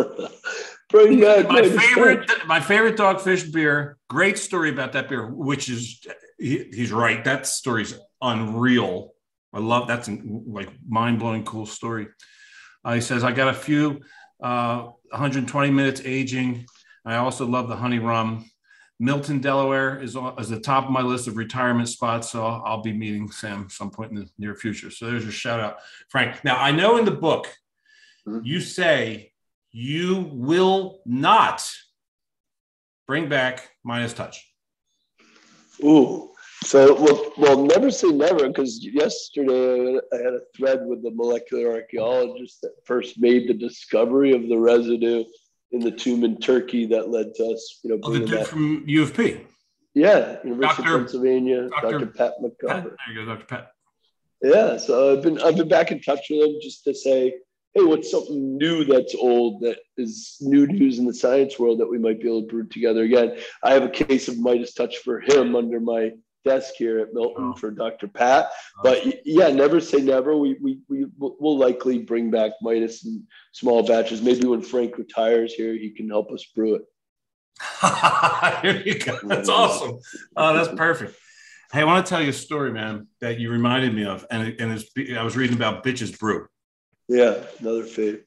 Bring back My Midas favorite, Touch. my favorite Dogfish beer. Great story about that beer, which is he, he's right. That story's unreal. I love that's an, like mind blowing cool story. Uh, he says I got a few uh, 120 minutes aging. I also love the honey rum. Milton, Delaware is, on, is the top of my list of retirement spots. So I'll, be meeting Sam some point in the near future. So there's your shout out, Frank. Now I know in the book Mhm. you say you will not bring back Midas Touch. Ooh. So, well, well, never say never, because yesterday I had a thread with the molecular archaeologist that first made the discovery of the residue in the tomb in Turkey that led to us, you know, Oh, the dude that. from U of P. Yeah, University Dr. of Pennsylvania, Dr. Dr. Pat Pat, McGovern. there you go, Dr. Pat. Yeah, so I've been I've been back in touch with him just to say, hey, what's something new that's old that is new news in the science world that we might be able to brew together again? I have a case of Midas Touch for him under my desk here at Milton Oh. for Dr. Pat. Oh. But yeah, never say never. We we we will likely bring back Midas in small batches. Maybe when Frank retires here, he can help us brew it. Here you go. That's awesome. Oh, that's perfect. Hey, I want to tell you a story, man, that you reminded me of, and and it's, I was reading about Bitches Brew. Yeah, another fave.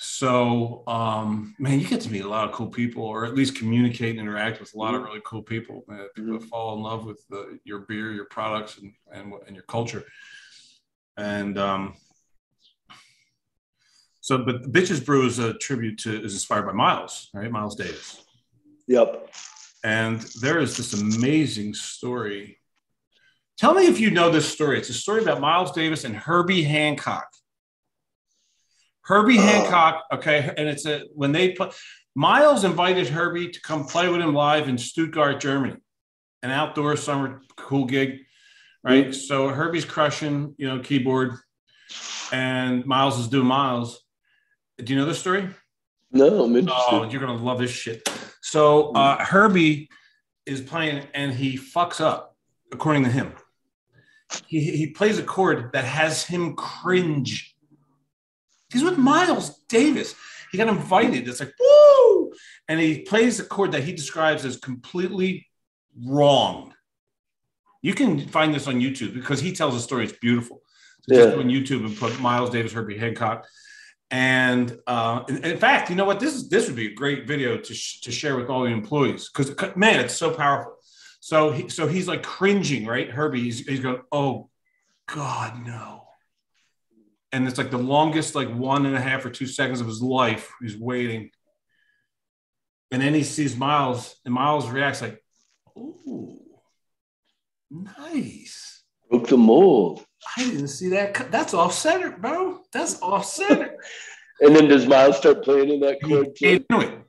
So, um, man, you get to meet a lot of cool people, or at least communicate and interact with a lot of really cool people. Man, people that fall in love with the, your beer, your products, and, and and your culture. And um, so, but Bitches Brew is a tribute to is inspired by Miles, right? Miles Davis. Yep. And there is this amazing story. Tell me if you know this story. It's a story about Miles Davis and Herbie Hancock. Herbie Oh. Hancock, okay, and it's a when they put Miles invited Herbie to come play with him live in Stuttgart, Germany, an outdoor summer cool gig, right? So Herbie's crushing, you know, keyboard, and Miles is doing Miles. Do you know this story? No, I'm interested. Oh, you're gonna love this shit. So uh, Herbie is playing and he fucks up, according to him. He, he plays a chord that has him cringe. He's with Miles Davis. He got invited. It's like woo, and he plays a chord that he describes as completely wrong. You can find this on YouTube because he tells a story. It's beautiful. So just Yeah. go on YouTube and put Miles Davis, Herbie Hancock, and uh, in, in fact, you know what? This is this would be a great video to sh- to share with all the employees because man, it's so powerful. So he so he's like cringing, right? Herbie, he's, he's going, oh God, no. And it's like the longest, like one and a half or two seconds of his life. He's waiting, and then he sees Miles, and Miles reacts like, oh nice." Broke the mold. I didn't see that. That's off center, bro. That's off center. And then does Miles start playing in that he chord too? it.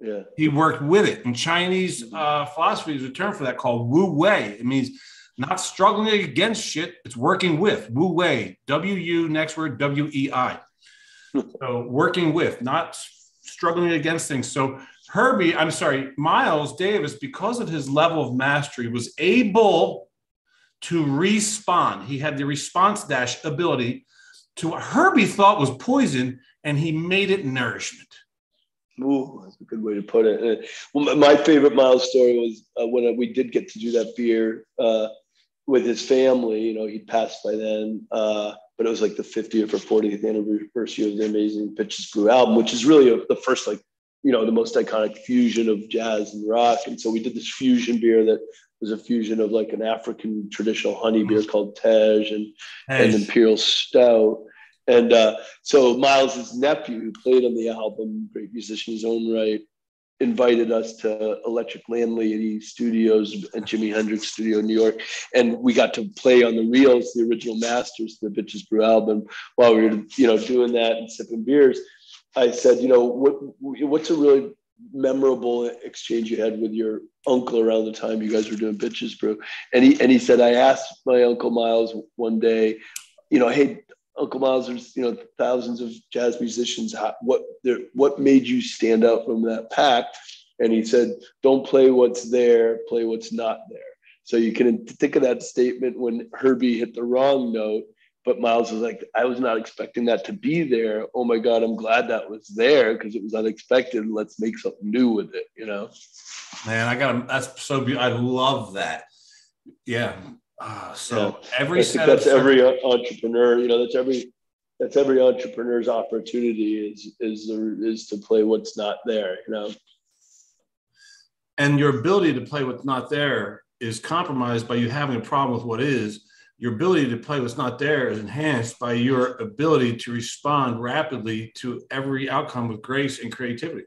Yeah. He worked with it. In Chinese uh, philosophy, is a term for that called Wu Wei. It means not struggling against shit, it's working with. Wu Wei, W U, next word, W E I. So working with, not struggling against things. So Herbie, I'm sorry, Miles Davis, because of his level of mastery, was able to respond. He had the response dash ability to what Herbie thought was poison, and he made it nourishment. Ooh, that's a good way to put it. Uh, Well, my- favorite Miles story was uh, when we did get to do that beer uh, with his family. You know, he'd passed by then, uh, but it was like the 50th or 40th anniversary of the Amazing Bitches Brew album, which is really a, the first, like, you know, the most iconic fusion of jazz and rock. And so we did this fusion beer that was a fusion of like an African traditional honey beer called Tej and and Imperial Stout. And uh, so Miles's nephew, who played on the album, great musician in his own right, invited us to Electric Landlady Studios and Jimi Hendrix Studio in New York, and we got to play on the reels, the original masters, the Bitches Brew album. While we were, you know, doing that and sipping beers, I said, you know, what what's a really memorable exchange you had with your uncle around the time you guys were doing Bitches Brew? And he and he said, I asked my uncle Miles one day, you know, hey, Uncle Miles, there's you know thousands of jazz musicians. How, what what made you stand out from that pack? And he said, "Don't play what's there, play what's not there." So you can think of that statement when Herbie hit the wrong note, but Miles was like, "I was not expecting that to be there. Oh my God, I'm glad that was there because it was unexpected. Let's make something new with it." You know. Man, I got that's so. I love that. Yeah, uh, so yeah. every I think that's every entrepreneur. You know, that's every that's every entrepreneur's opportunity is is is to play what's not there. You know, and your ability to play what's not there is compromised by you having a problem with what is. Your ability to play what's not there is enhanced by your ability to respond rapidly to every outcome with grace and creativity.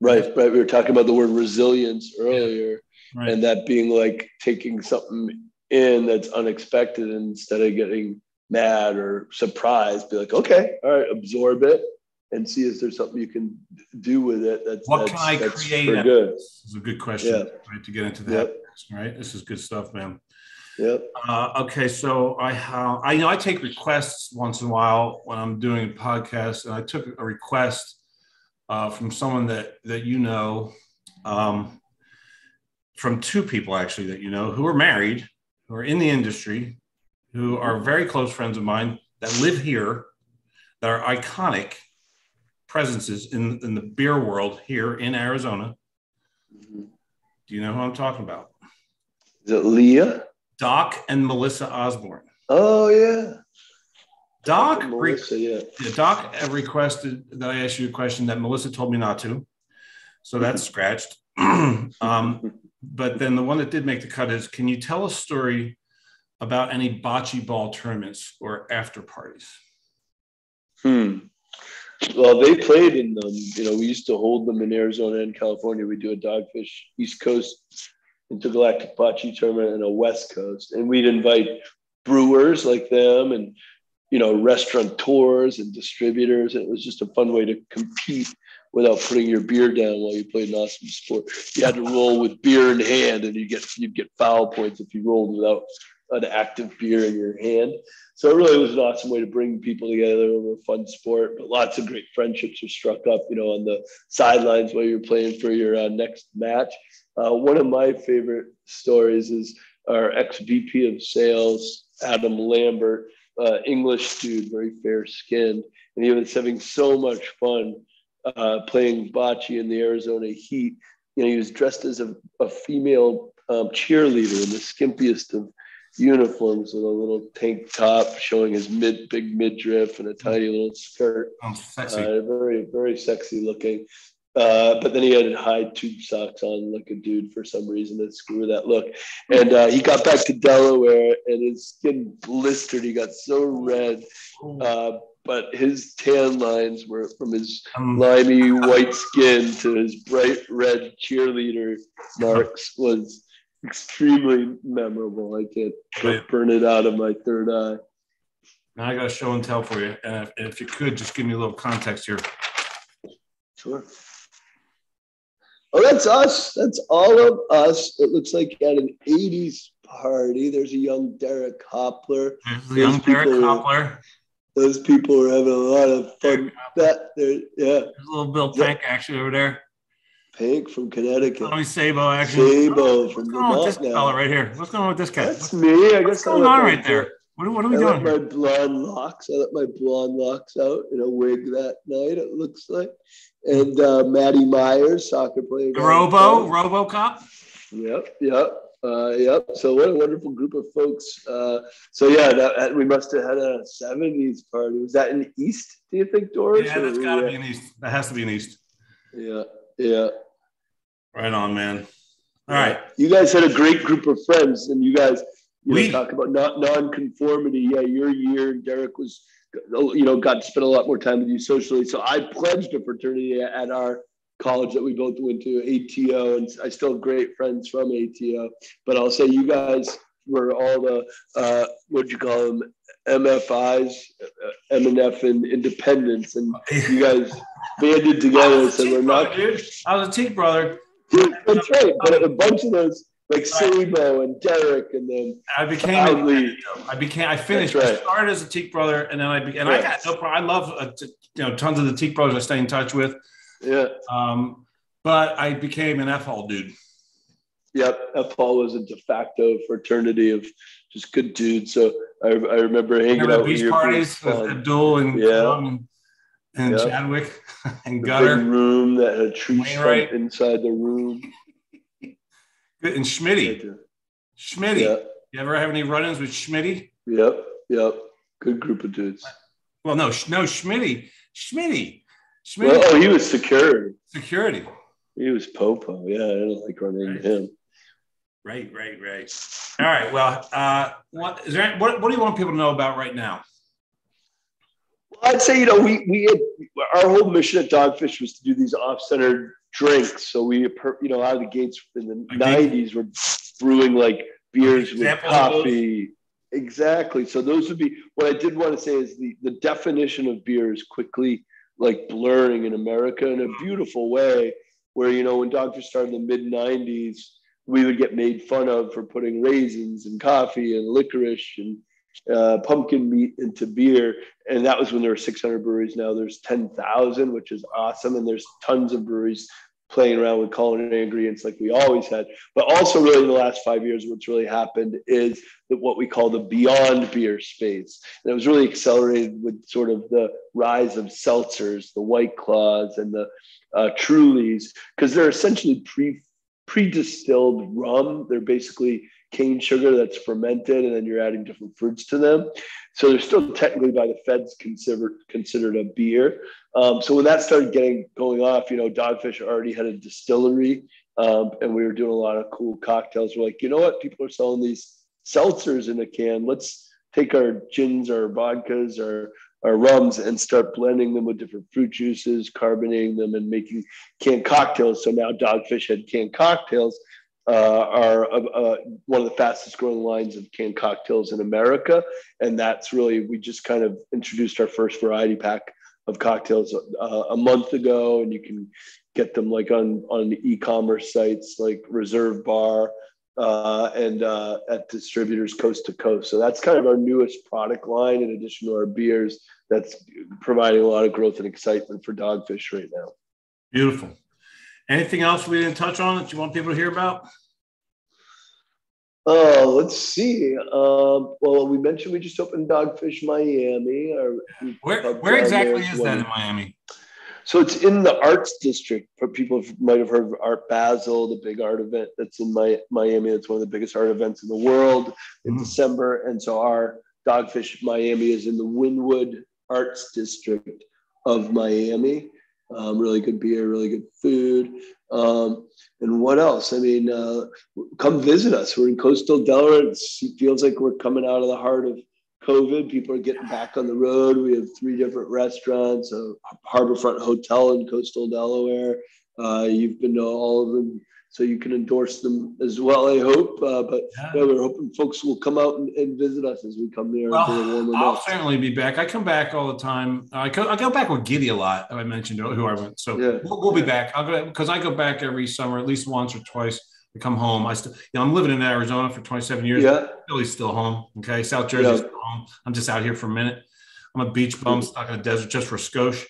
Right, right. We were talking about the word resilience earlier right. and that being like taking something in that's unexpected instead of getting mad or surprised be like okay all right absorb it and see if there's something you can do with it that's what that's, can i that's create good this is a good question yeah. right to get into that yep. right this is good stuff man Yep. Uh, okay, so I uh, I you know I take requests once in a while when I'm doing a podcast, and I took a request uh, from someone that that you know, um, from two people actually that you know who are married, who are in the industry, who are very close friends of mine that live here, that are iconic presences in, in the beer world here in Arizona. Mm-hmm. Do you know who I'm talking about? Is it Leah? Doc and Melissa Osborne. Oh yeah. Doc, Melissa, yeah. Doc requested that I ask you a question that Melissa told me not to. So that's scratched. um, but then the one that did make the cut is can you tell a story about any bocce ball tournaments or after parties? Hmm. Well, they played in them. You know, we used to hold them in Arizona and California. We do a dogfish East Coast intergalactic bocce tournament and a West Coast, and we'd invite brewers like them and you know restaurateurs and distributors. It was just a fun way to compete without putting your beer down while you played an awesome sport. You had to roll with beer in hand, and you get you'd get foul points if you rolled without an active beer in your hand. So it really was an awesome way to bring people together over a fun sport. But lots of great friendships were struck up, you know, on the sidelines while you're playing for your uh, next match. Uh, one of my favorite stories is our ex VP of sales, Adam Lambert, uh, English dude, very fair skinned, and he was having so much fun uh, playing bocce in the Arizona heat. You know, he was dressed as a, a female um, cheerleader in the skimpiest of uniforms with a little tank top showing his mid big midriff and a tiny little skirt. Oh, sexy. Uh, very very sexy looking. Uh, but then he had high tube socks on like a dude for some reason that screw that look. And uh, he got back to Delaware and his skin blistered. He got so red. Uh, but his tan lines were from his um, limey white skin to his bright red cheerleader marks was extremely memorable. I can't right. burn it out of my third eye. Now I got a show and tell for you. And if, if you could just give me a little context here. Sure. Oh, that's us. That's all of us. It looks like at an 80s party. There's a young Derek Hoppler. There's a young Derek Hoppler those people are having a lot of fun. That yeah. There's a little Bill Pink actually over there. Pink from Connecticut. Tommy Sabo actually. Sabo What's from going on with this fella right here? What's going on with this guy? That's me. I guess What's going on right there? What, what are we I doing? My blonde locks. I let my blonde locks out in a wig that night. It looks like, and uh, Maddie Myers, soccer player. Robo, RoboCop. Yep, yep. Uh, yep. So what a wonderful group of folks. Uh, so yeah, that, we must have had a '70s party. Was that in East? Do you think, Dorris? Yeah, that's got to be in East. That has to be in East. Yeah. Yeah. Right on, man. All right. You guys had a great group of friends, and you guys you we, know, talk about not non-conformity. Yeah, your year, Derek was, you know, got to spend a lot more time with you socially. So I pledged a fraternity at our college that we both went to, ATO, and I still have great friends from ATO. But I'll say you guys were all the uh, what'd you call them MFIs, uh, MNF and Independence, and you guys banded together and said we're not. Dude. I was a Teak brother. Dude, that's right. But a bunch of those like Sabo and Derek, and then I became. I became. I finished. Right. I started as a Teak brother, and then I began. And. I got no problem. I love uh, you know tons of the Teak brothers I stay in touch with. Yeah. Um, but I became an F hall dude. Yep, F hall was a de facto fraternity of just good dudes. So I, I remember hanging remember out beach parties with Abdul and yeah. and, and yep. Chadwick and the Gutter. room that had a tree stump inside the room. Good and Schmitty. Schmitty. Yep. You ever have any run-ins with Schmitty? Yep, yep. Good group of dudes. Well, no, no, Schmitty. Schmitty. Schmitty. Well, oh, he was security. Security. He was Popo. Yeah, I don't like running right. into him. Right, right, right. All right. Well, uh, what is there? What, what do you want people to know about right now? Well, I'd say you know we we had, our whole mission at Dogfish was to do these off-centered drinks. So we you know out of the gates in the '90s we're brewing like beers with coffee. Exactly. So those would be what I did want to say is the the definition of beer is quickly like blurring in America in a beautiful way. Where you know when doctors started in the mid '90s we would get made fun of for putting raisins and coffee and licorice and uh, pumpkin meat into beer. And that was when there were 600 breweries. Now there's 10,000, which is awesome. And there's tons of breweries playing around with culinary ingredients like we always had. But also, really, in the last five years, what's really happened is that what we call the beyond beer space. And it was really accelerated with sort of the rise of seltzers, the White Claws, and the uh, Trulies, because they're essentially pre pre-distilled rum. They're basically cane sugar that's fermented, and then you're adding different fruits to them. So they're still technically by the feds considered considered a beer. Um, so when that started getting going off, you know, Dogfish already had a distillery, um, and we were doing a lot of cool cocktails. We're like, you know what? People are selling these seltzers in a can. Let's take our gins, our vodkas, our our rums and start blending them with different fruit juices, carbonating them, and making canned cocktails. So now Dogfish had canned cocktails uh, are uh, uh, one of the fastest growing lines of canned cocktails in America. And that's really, we just kind of introduced our first variety pack of cocktails uh, a month ago, and you can get them like on, on e-commerce sites like Reserve Bar, uh, and uh, at distributors coast to coast. So that's kind of our newest product line, in addition to our beers. That's providing a lot of growth and excitement for Dogfish right now. Beautiful. Anything else we didn't touch on that you want people to hear about? Oh, let's see. Um, well, we mentioned we just opened Dogfish Miami. Or where where exactly is that in Miami? So it's in the arts district. People might have heard of Art Basel, the big art event that's in my, Miami. It's one of the biggest art events in the world in mm. December. And so our Dogfish Miami is in the Wynwood Arts District of Miami. Um, really good beer, really good food. Um, and what else? I mean, uh, come visit us. We're in coastal Delaware. it feels like we're coming out of the heart of COVID, people are getting back on the road. We have three different restaurants, a Harborfront Hotel in coastal Delaware. Uh, you've been to all of them, so you can endorse them as well. I hope, uh, but yeah. yeah. we're hoping folks will come out and, and visit us as we come there. Well, I'll certainly be back. I come back all the time. I go, I go back with Giddy a lot. I mentioned who I went, so yeah. we'll, we'll, be back. I'll go because I go back every summer, at least once or twice to come home. I still, you know, I'm living in Arizona for 27 years. Yeah. Philly's still home. Okay. South Jersey's yeah. home. I'm just out here for a minute. I'm a beach bum stuck in the desert just for Scotia.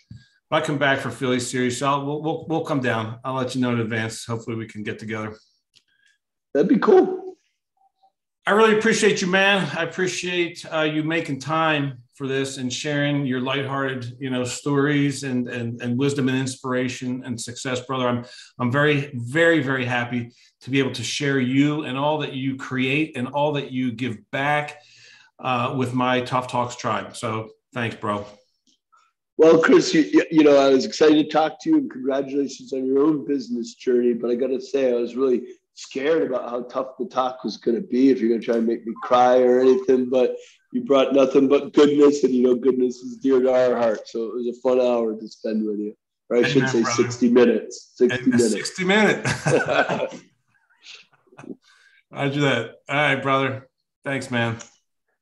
If I come back for Philly series, so I'll, we'll, we'll, we'll come down. I'll let you know in advance. Hopefully we can get together. That'd be cool. I really appreciate you, man. I appreciate uh, you making time for this and sharing your lighthearted, you know, stories and, and, and wisdom and inspiration and success, brother. I'm, I'm very, very, very happy to be able to share you and all that you create and all that you give back uh, with my Tough Talks tribe. So thanks, bro. Well, Chris, you, you know, I was excited to talk to you and congratulations on your own business journey. But I got to say, I was really scared about how tough the talk was going to be if you're going to try and make me cry or anything. But you brought nothing but goodness, and you know, goodness is dear to our heart. So it was a fun hour to spend with you. or I should say brother. 60 minutes. 60 And a minutes. 60 minute. Roger that. All right, brother. Thanks, man.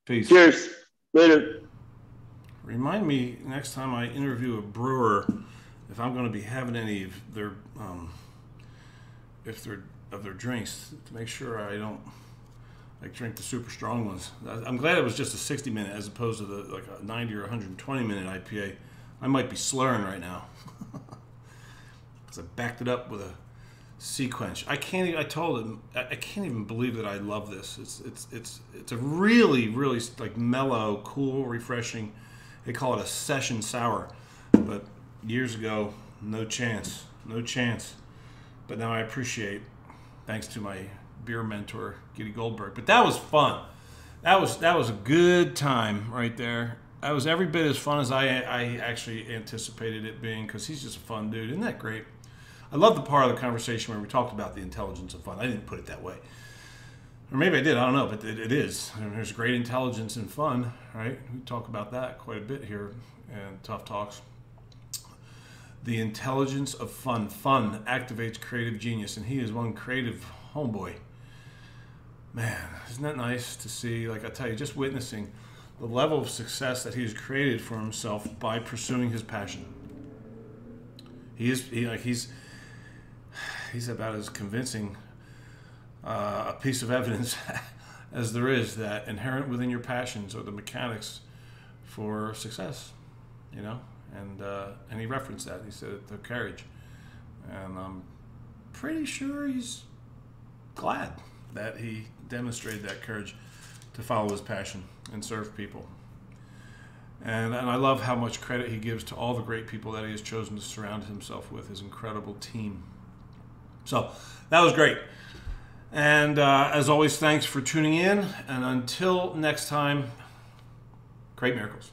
Peace. Cheers. Later. Remind me next time I interview a brewer if I'm going to be having any of their um, if they're of their drinks to make sure I don't like drink the super strong ones. I'm glad it was just a 60 minute as opposed to the like a 90 or 120 minute IPA. I might be slurring right now because I backed it up with a SeaQuench. I can't. I told him I can't even believe that I love this. It's it's it's it's a really really like mellow, cool, refreshing. They call it a session sour, but years ago, no chance, no chance. But now I appreciate, thanks to my beer mentor Giddy Goldberg. But that was fun. That was that was a good time right there. That was every bit as fun as I I actually anticipated it being because he's just a fun dude. Isn't that great? I love the part of the conversation where we talked about the intelligence of fun. I didn't put it that way. Or maybe I did, I don't know, but it, it is. I mean, there's great intelligence and fun, right? We talk about that quite a bit here in Tough Talks. The intelligence of fun. Fun activates creative genius, and he is one creative homeboy. Man, isn't that nice to see? Like I tell you, just witnessing the level of success that he has created for himself by pursuing his passion. He is he like he's he's about as convincing uh, a piece of evidence as there is that inherent within your passions are the mechanics for success. You know, and uh, and he referenced that. He said the courage, and I'm pretty sure he's glad that he demonstrated that courage to follow his passion and serve people. And, and I love how much credit he gives to all the great people that he has chosen to surround himself with, his incredible team. So that was great. And uh, as always, thanks for tuning in. And until next time, great miracles.